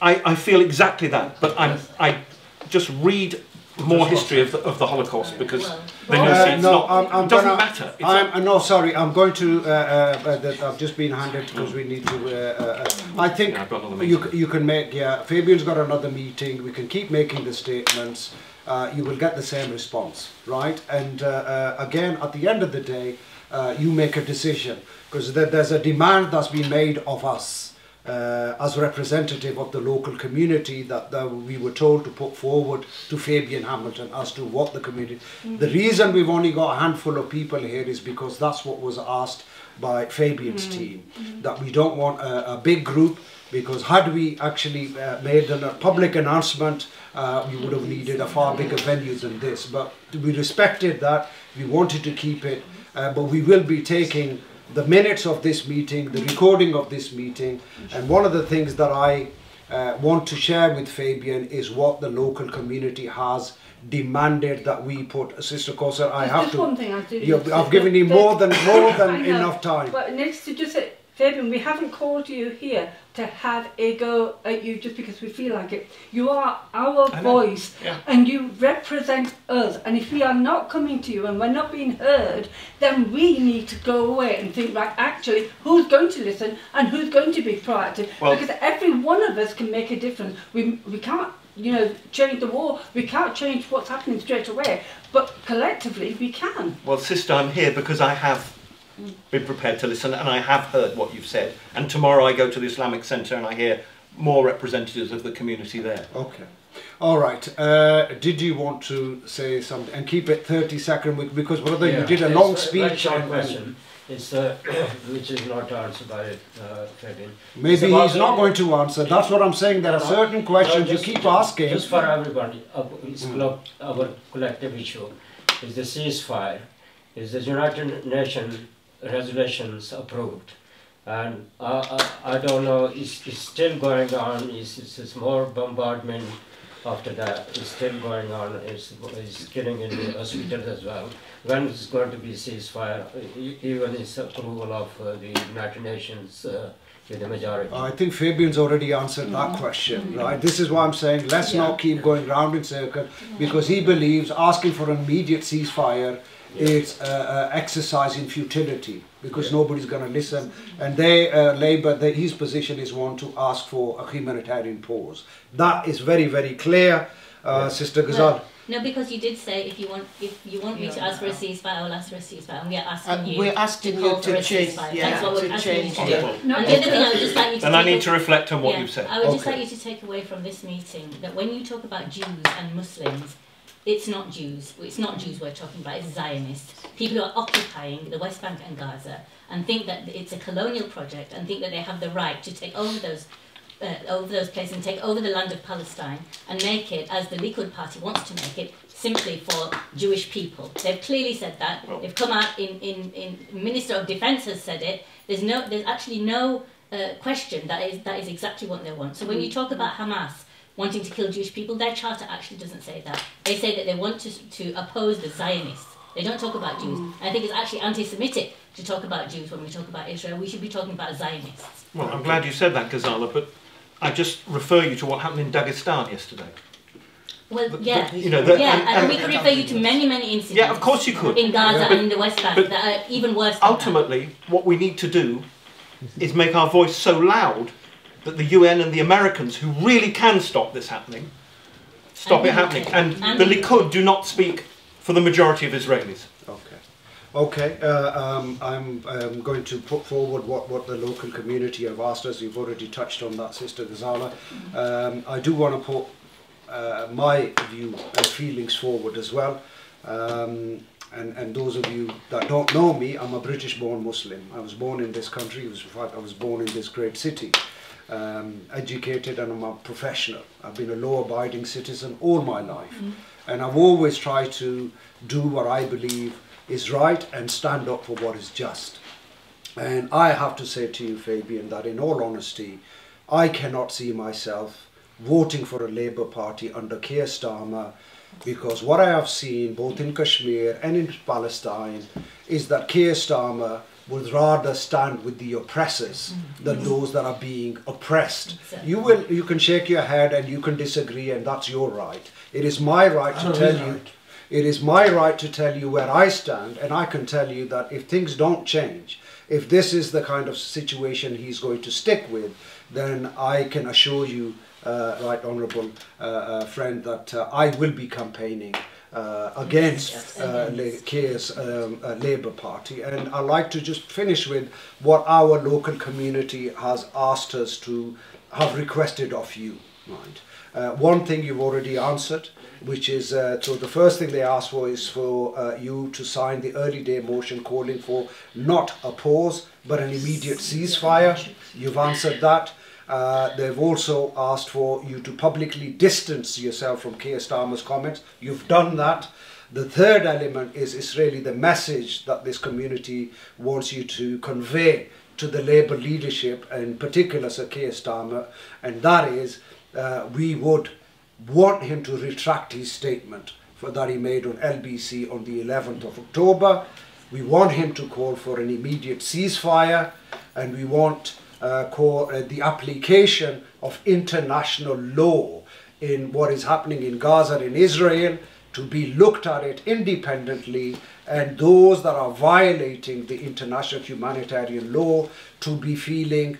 I, I feel exactly that, but I'm I just read more history of the, of the Holocaust because then you'll see Uh, it's no, not. I'm, I'm it doesn't gonna, matter. It's I'm, uh, no, sorry, I'm going to. Uh, uh, uh, I've just been handed because we need to. Uh, uh, uh, I think I've got another you you can make. Yeah, Fabian's got another meeting. We can keep making the statements. Uh, you will get the same response, right? And uh, uh, again, at the end of the day, uh, you make a decision because there, there's a demand that's been made of us. Uh, as representative of the local community that, that we were told to put forward to Fabian Hamilton as to what the community. The reason we've only got a handful of people here is because that's what was asked by Fabian's team. That we don't want a, a big group because had we actually uh, made a public announcement, uh, we would have needed a far bigger venue than this. But we respected that. We wanted to keep it, uh, but we will be taking the minutes of this meeting, the recording of this meeting, and one of the things that I uh, want to share with Fabian is what the local community has demanded that we put. A sister Kosa, I There's have just to. one thing I do. To I've given you more than more than enough time. But next to just Fabian, we haven't called you here to have a go at you just because we feel like it. You are our voice yeah. and you represent us. And if we are not coming to you and we're not being heard, then we need to go away and think, right, actually, who's going to listen and who's going to be proactive? Well- because every one of us can make a difference. We, we can't, you know, change the war. We can't change what's happening straight away. But collectively, we can. Well, sister, I'm here because I have been prepared to listen and I have heard what you've said. And tomorrow I go to the Islamic Centre and I hear more representatives of the community there. Okay. All right. Uh, did you want to say something and keep it 30 seconds, because brother, you did a it's long Very speech. short and- question. It's uh, which is not answered by uh, Fabian. Maybe It's he's not the- going to answer. That's what I'm saying. There are No, certain no, questions just- you keep asking. Just for everybody, uh, it's Mm. clo- our collective issue is the ceasefire, is the United Nations resolutions approved. And uh, I, I don't know, it's, it's still going on, it's, it's, it's more bombardment after that, it's still going on, it's, it's killing in the hospitals as well. When is going to be ceasefire, even its approval of uh, the United Nations uh, with the majority? I think Fabian's already answered that question, right? This is why I'm saying let's not keep going round in circle because he believes asking for an immediate ceasefire is uh, uh, exercise in futility because nobody's going to listen. And they, uh, Labour, they, his position is one to ask for a humanitarian pause. That is very, very clear, uh, Sister Ghazal. No, because you did say if you want if you want me to ask for a ceasefire, I'll ask for a ceasefire, and we are asking Uh, you. we're asking to you call to for a change- ceasefire. yeah, That's what we're to asking you change to the- do. and the other thing I would just like you to Then I need to reflect on what yeah, you've said. I would just like you to take away from this meeting that when you talk about Jews and Muslims, it's not Jews. It's not Jews we're talking about. It's Zionists. People who are occupying the West Bank and Gaza and think that it's a colonial project and think that they have the right to take over those uh, over those places and take over the land of Palestine and make it, as the Likud party wants to make it, simply for Jewish people. They've clearly said that. They've come out in, in, in Minister of Defence has said it. There's no there's actually no uh, question that is that is exactly what they want. So when you talk about Hamas wanting to kill Jewish people, their charter actually doesn't say that. They say that they want to, to oppose the Zionists. They don't talk about Jews. Mm. I think it's actually anti-Semitic to talk about Jews when we talk about Israel. We should be talking about Zionists. Well, I'm glad you said that, Ghazala, but I just refer you to what happened in Dagestan yesterday. Well, yeah, you know, the, yeah, and, and, and, we could refer you to many, many incidents. Yeah, of course you could. In Gaza yeah. and in the West Bank that are even worse. ultimately, that. what we need to do is make our voice so loud that the UN and the Americans, who really can stop this happening, stop it happening. And, the Likud do not speak for the majority of Israelis. Okay. Okay, uh, um, I'm um, going to put forward what, what the local community have asked us. You've already touched on that, Sister Ghazala. Um, I do want to put uh, my view and feelings forward as well. Um, and, and those of you that don't know me, I'm a British born Muslim. I was born in this country, I was born in this great city. Um, educated and I'm a professional. I've been a law abiding citizen all my life. Mm. And I've always tried to do what I believe is right and stand up for what is just. And I have to say to you, Fabian, that in all honesty, I cannot see myself voting for a Labour Party under Keir Starmer because what I have seen both in Kashmir and in Palestine is that Keir Starmer would rather stand with the oppressors than those that are being oppressed. You will you can shake your head and you can disagree and that's your right. It is my right to tell you it is my right to tell you where I stand and I can tell you that if things don't change, if this is the kind of situation he's going to stick with, then I can assure you uh, right honourable uh, uh, friend, that I will be campaigning uh, against uh, Keir's um, uh, Labour Party. And I'd like to just finish with what our local community has asked us to have requested of you. Right. Uh, one thing you've already answered, which is uh, so the first thing they asked for is for uh, you to sign the early day motion calling for not a pause but an immediate ceasefire. You've answered that. Uh, they've also asked for you to publicly distance yourself from Keir Starmer's comments. You've done that. The third element is, is really the message that this community wants you to convey to the Labour leadership, in particular Sir Keir Starmer, and that is uh, we would want him to retract his statement for, that he made on LBC on the 11th of October. We want him to call for an immediate ceasefire, and we want called uh, the application of international law in what is happening in Gaza in Israel to be looked at it independently and those that are violating the international humanitarian law to be feeling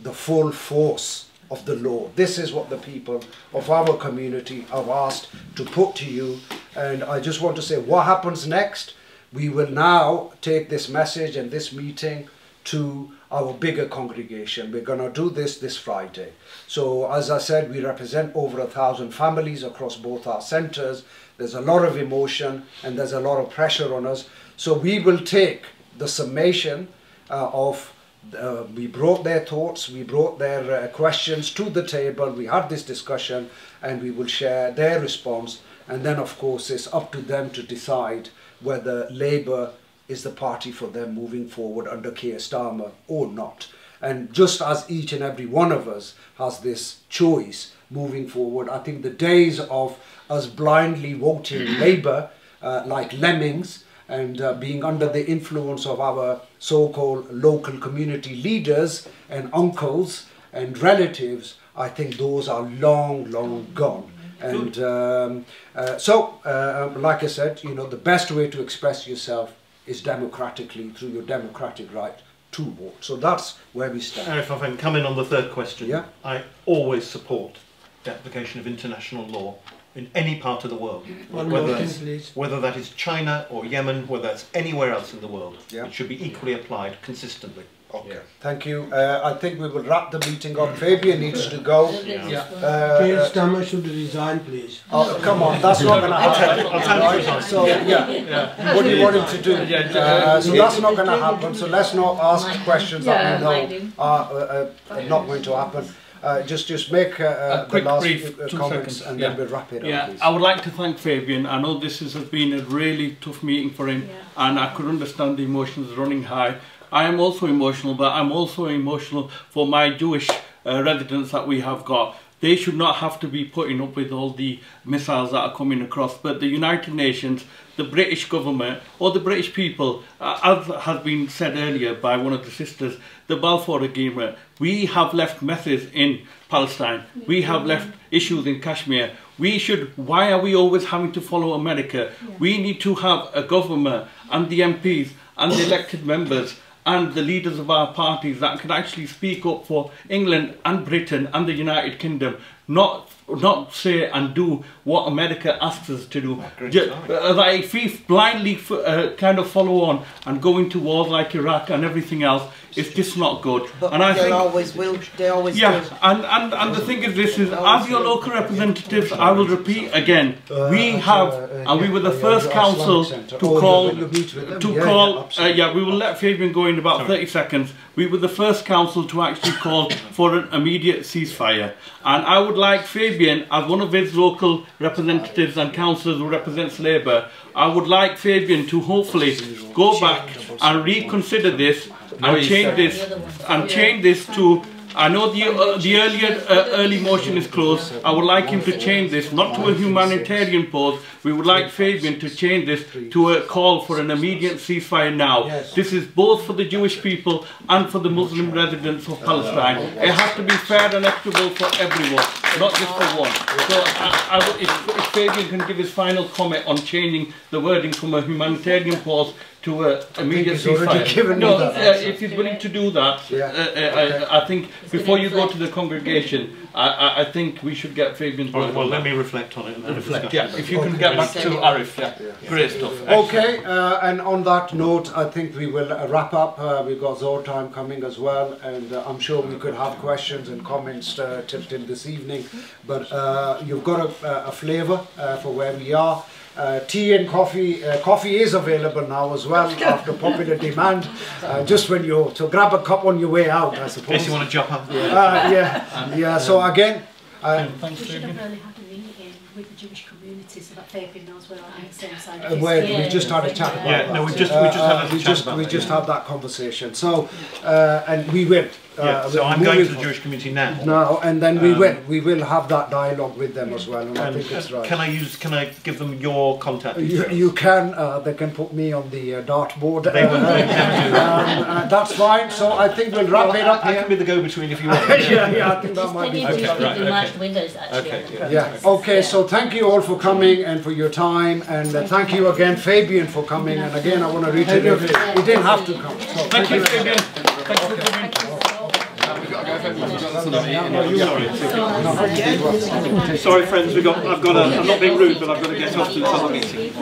the full force of the law. This is what the people of our community have asked to put to you. And I just want to say what happens next. We will now take this message and this meeting to our bigger congregation. We're going to do this this Friday. So as I said, we represent over a thousand families across both our centres. There's a lot of emotion and there's a lot of pressure on us. So we will take the summation uh, of uh, we brought their thoughts, we brought their uh, questions to the table, we had this discussion and we will share their response and then of course it's up to them to decide whether Labour is the party for them moving forward under Keir Starmer or not. And just as each and every one of us has this choice moving forward, I think the days of us blindly voting Labour uh, like lemmings and uh, being under the influence of our so-called local community leaders and uncles and relatives, I think those are long, long gone. And um, uh, so, uh, like I said, you know, the best way to express yourself is democratically through your democratic right to vote. So that's where we stand. And if I can come in on the third question, yeah. I always support the application of international law in any part of the world, One whether, that's, whether that is China or Yemen, whether that's anywhere else in the world. Yeah. It should be equally applied consistently. Okay, yeah. thank you. Uh, I think we will wrap the meeting up. Fabian needs to go. Yeah. yeah. Uh, Keir Starmer should resign, please. Oh, come on, that's not going to happen. I'll tell you. So, yeah. yeah. What do you want him to do? Uh, so that's not going to happen. So let's not ask questions that we know are uh, uh, not going to happen. Uh, just just make uh, uh, quick the last brief, uh, comments seconds. and yeah. then we'll wrap it yeah. up. Please. I would like to thank Fabian. I know this has been a really tough meeting for him, and I could understand the emotions running high. I am also emotional, but I'm also emotional for my Jewish uh, residents that we have got. They should not have to be putting up with all the missiles that are coming across. But the United Nations, the British government, or the British people, uh, as has been said earlier by one of the sisters, the Balfour Agreement, we have left messes in Palestine. We have left issues in Kashmir. We should, why are we always having to follow America? We need to have a government and the MPs and the elected members and the leaders of our parties that can actually speak up for England and Britain and the United Kingdom, not not say and do what America asks us to do. Ju- uh, like if we blindly f- uh, kind of follow on and go into wars like Iraq and everything else, it's just not good. But and I they think always will. They always yeah, will. and, and, and the thing is this is, as your local representatives, I will repeat again, we have, and we were the first council to call, to call, uh, yeah, we will let Fabian go in about 30 seconds. We were the first council to actually call for an immediate ceasefire. And I would like Fabian, as one of his local representatives and councillors who represents Labour, I would like Fabian to hopefully go back and reconsider this and change this and change this to I know the uh, the earlier uh, early motion is closed. I would like him to change this not to a humanitarian pause. We would like Fabian to change this to a call for an immediate ceasefire now. This is both for the Jewish people and for the Muslim residents of Palestine. It has to be fair and equitable for everyone, not just for one. So I, I if, if Fabian can give his final comment on changing the wording from a humanitarian pause to a immediate he's already ceasefire. no, that uh, answer. if he's willing to do that, Yeah. uh, uh, I, I think before you go to the congregation, I, I, I think we should get Fabian's All well, let that. me reflect on it and Reflect, yeah. If you can get back to Arif, yeah. Great stuff. Okay, uh, and on that note, I think we will uh, wrap up. Uh, we've got Zohr time coming as well, and uh, I'm sure we could have questions and comments uh, till, till this evening. But uh, you've got a, a flavour uh, for where we are. Uh, tea and coffee. Uh, coffee is available now as well after popular demand. Uh, just when you so grab a cup on your way out, I suppose. In case you want to jump up. Uh, yeah, yeah. So again, uh, We should have really had a meeting with the Jewish community so that Fabian knows we're on the same side. Uh, where we just had a chat about Yeah, that. no, we just- we just had a Uh, we chat just about we that, just yeah. had that conversation. So, uh, and we will. Uh, Yeah, so I'm going moving to the Jewish community now. now, and then we Um, will we will have that dialogue with them as well, and I think it's uh, right. can I use? Can I give them your contact You, you can, uh, they can put me on the uh, dartboard. They will, uh, they can do um, uh, that's fine. So I think we'll wrap it up I here. can be the go-between if you want. yeah, yeah, I think that might be Plenty of good. Jewish people right, okay. march windows actually. Okay, on yeah. protest. Yeah. Okay. So thank you all for coming and for your time, and uh, thank you again, Fabian, for coming. And again, I want to reiterate, he didn't have to come. So Thank you, Fabian. Thank you for coming. Sorry, friends. We got. I've got. A, I'm not being rude, but I've got to get off to this other meeting.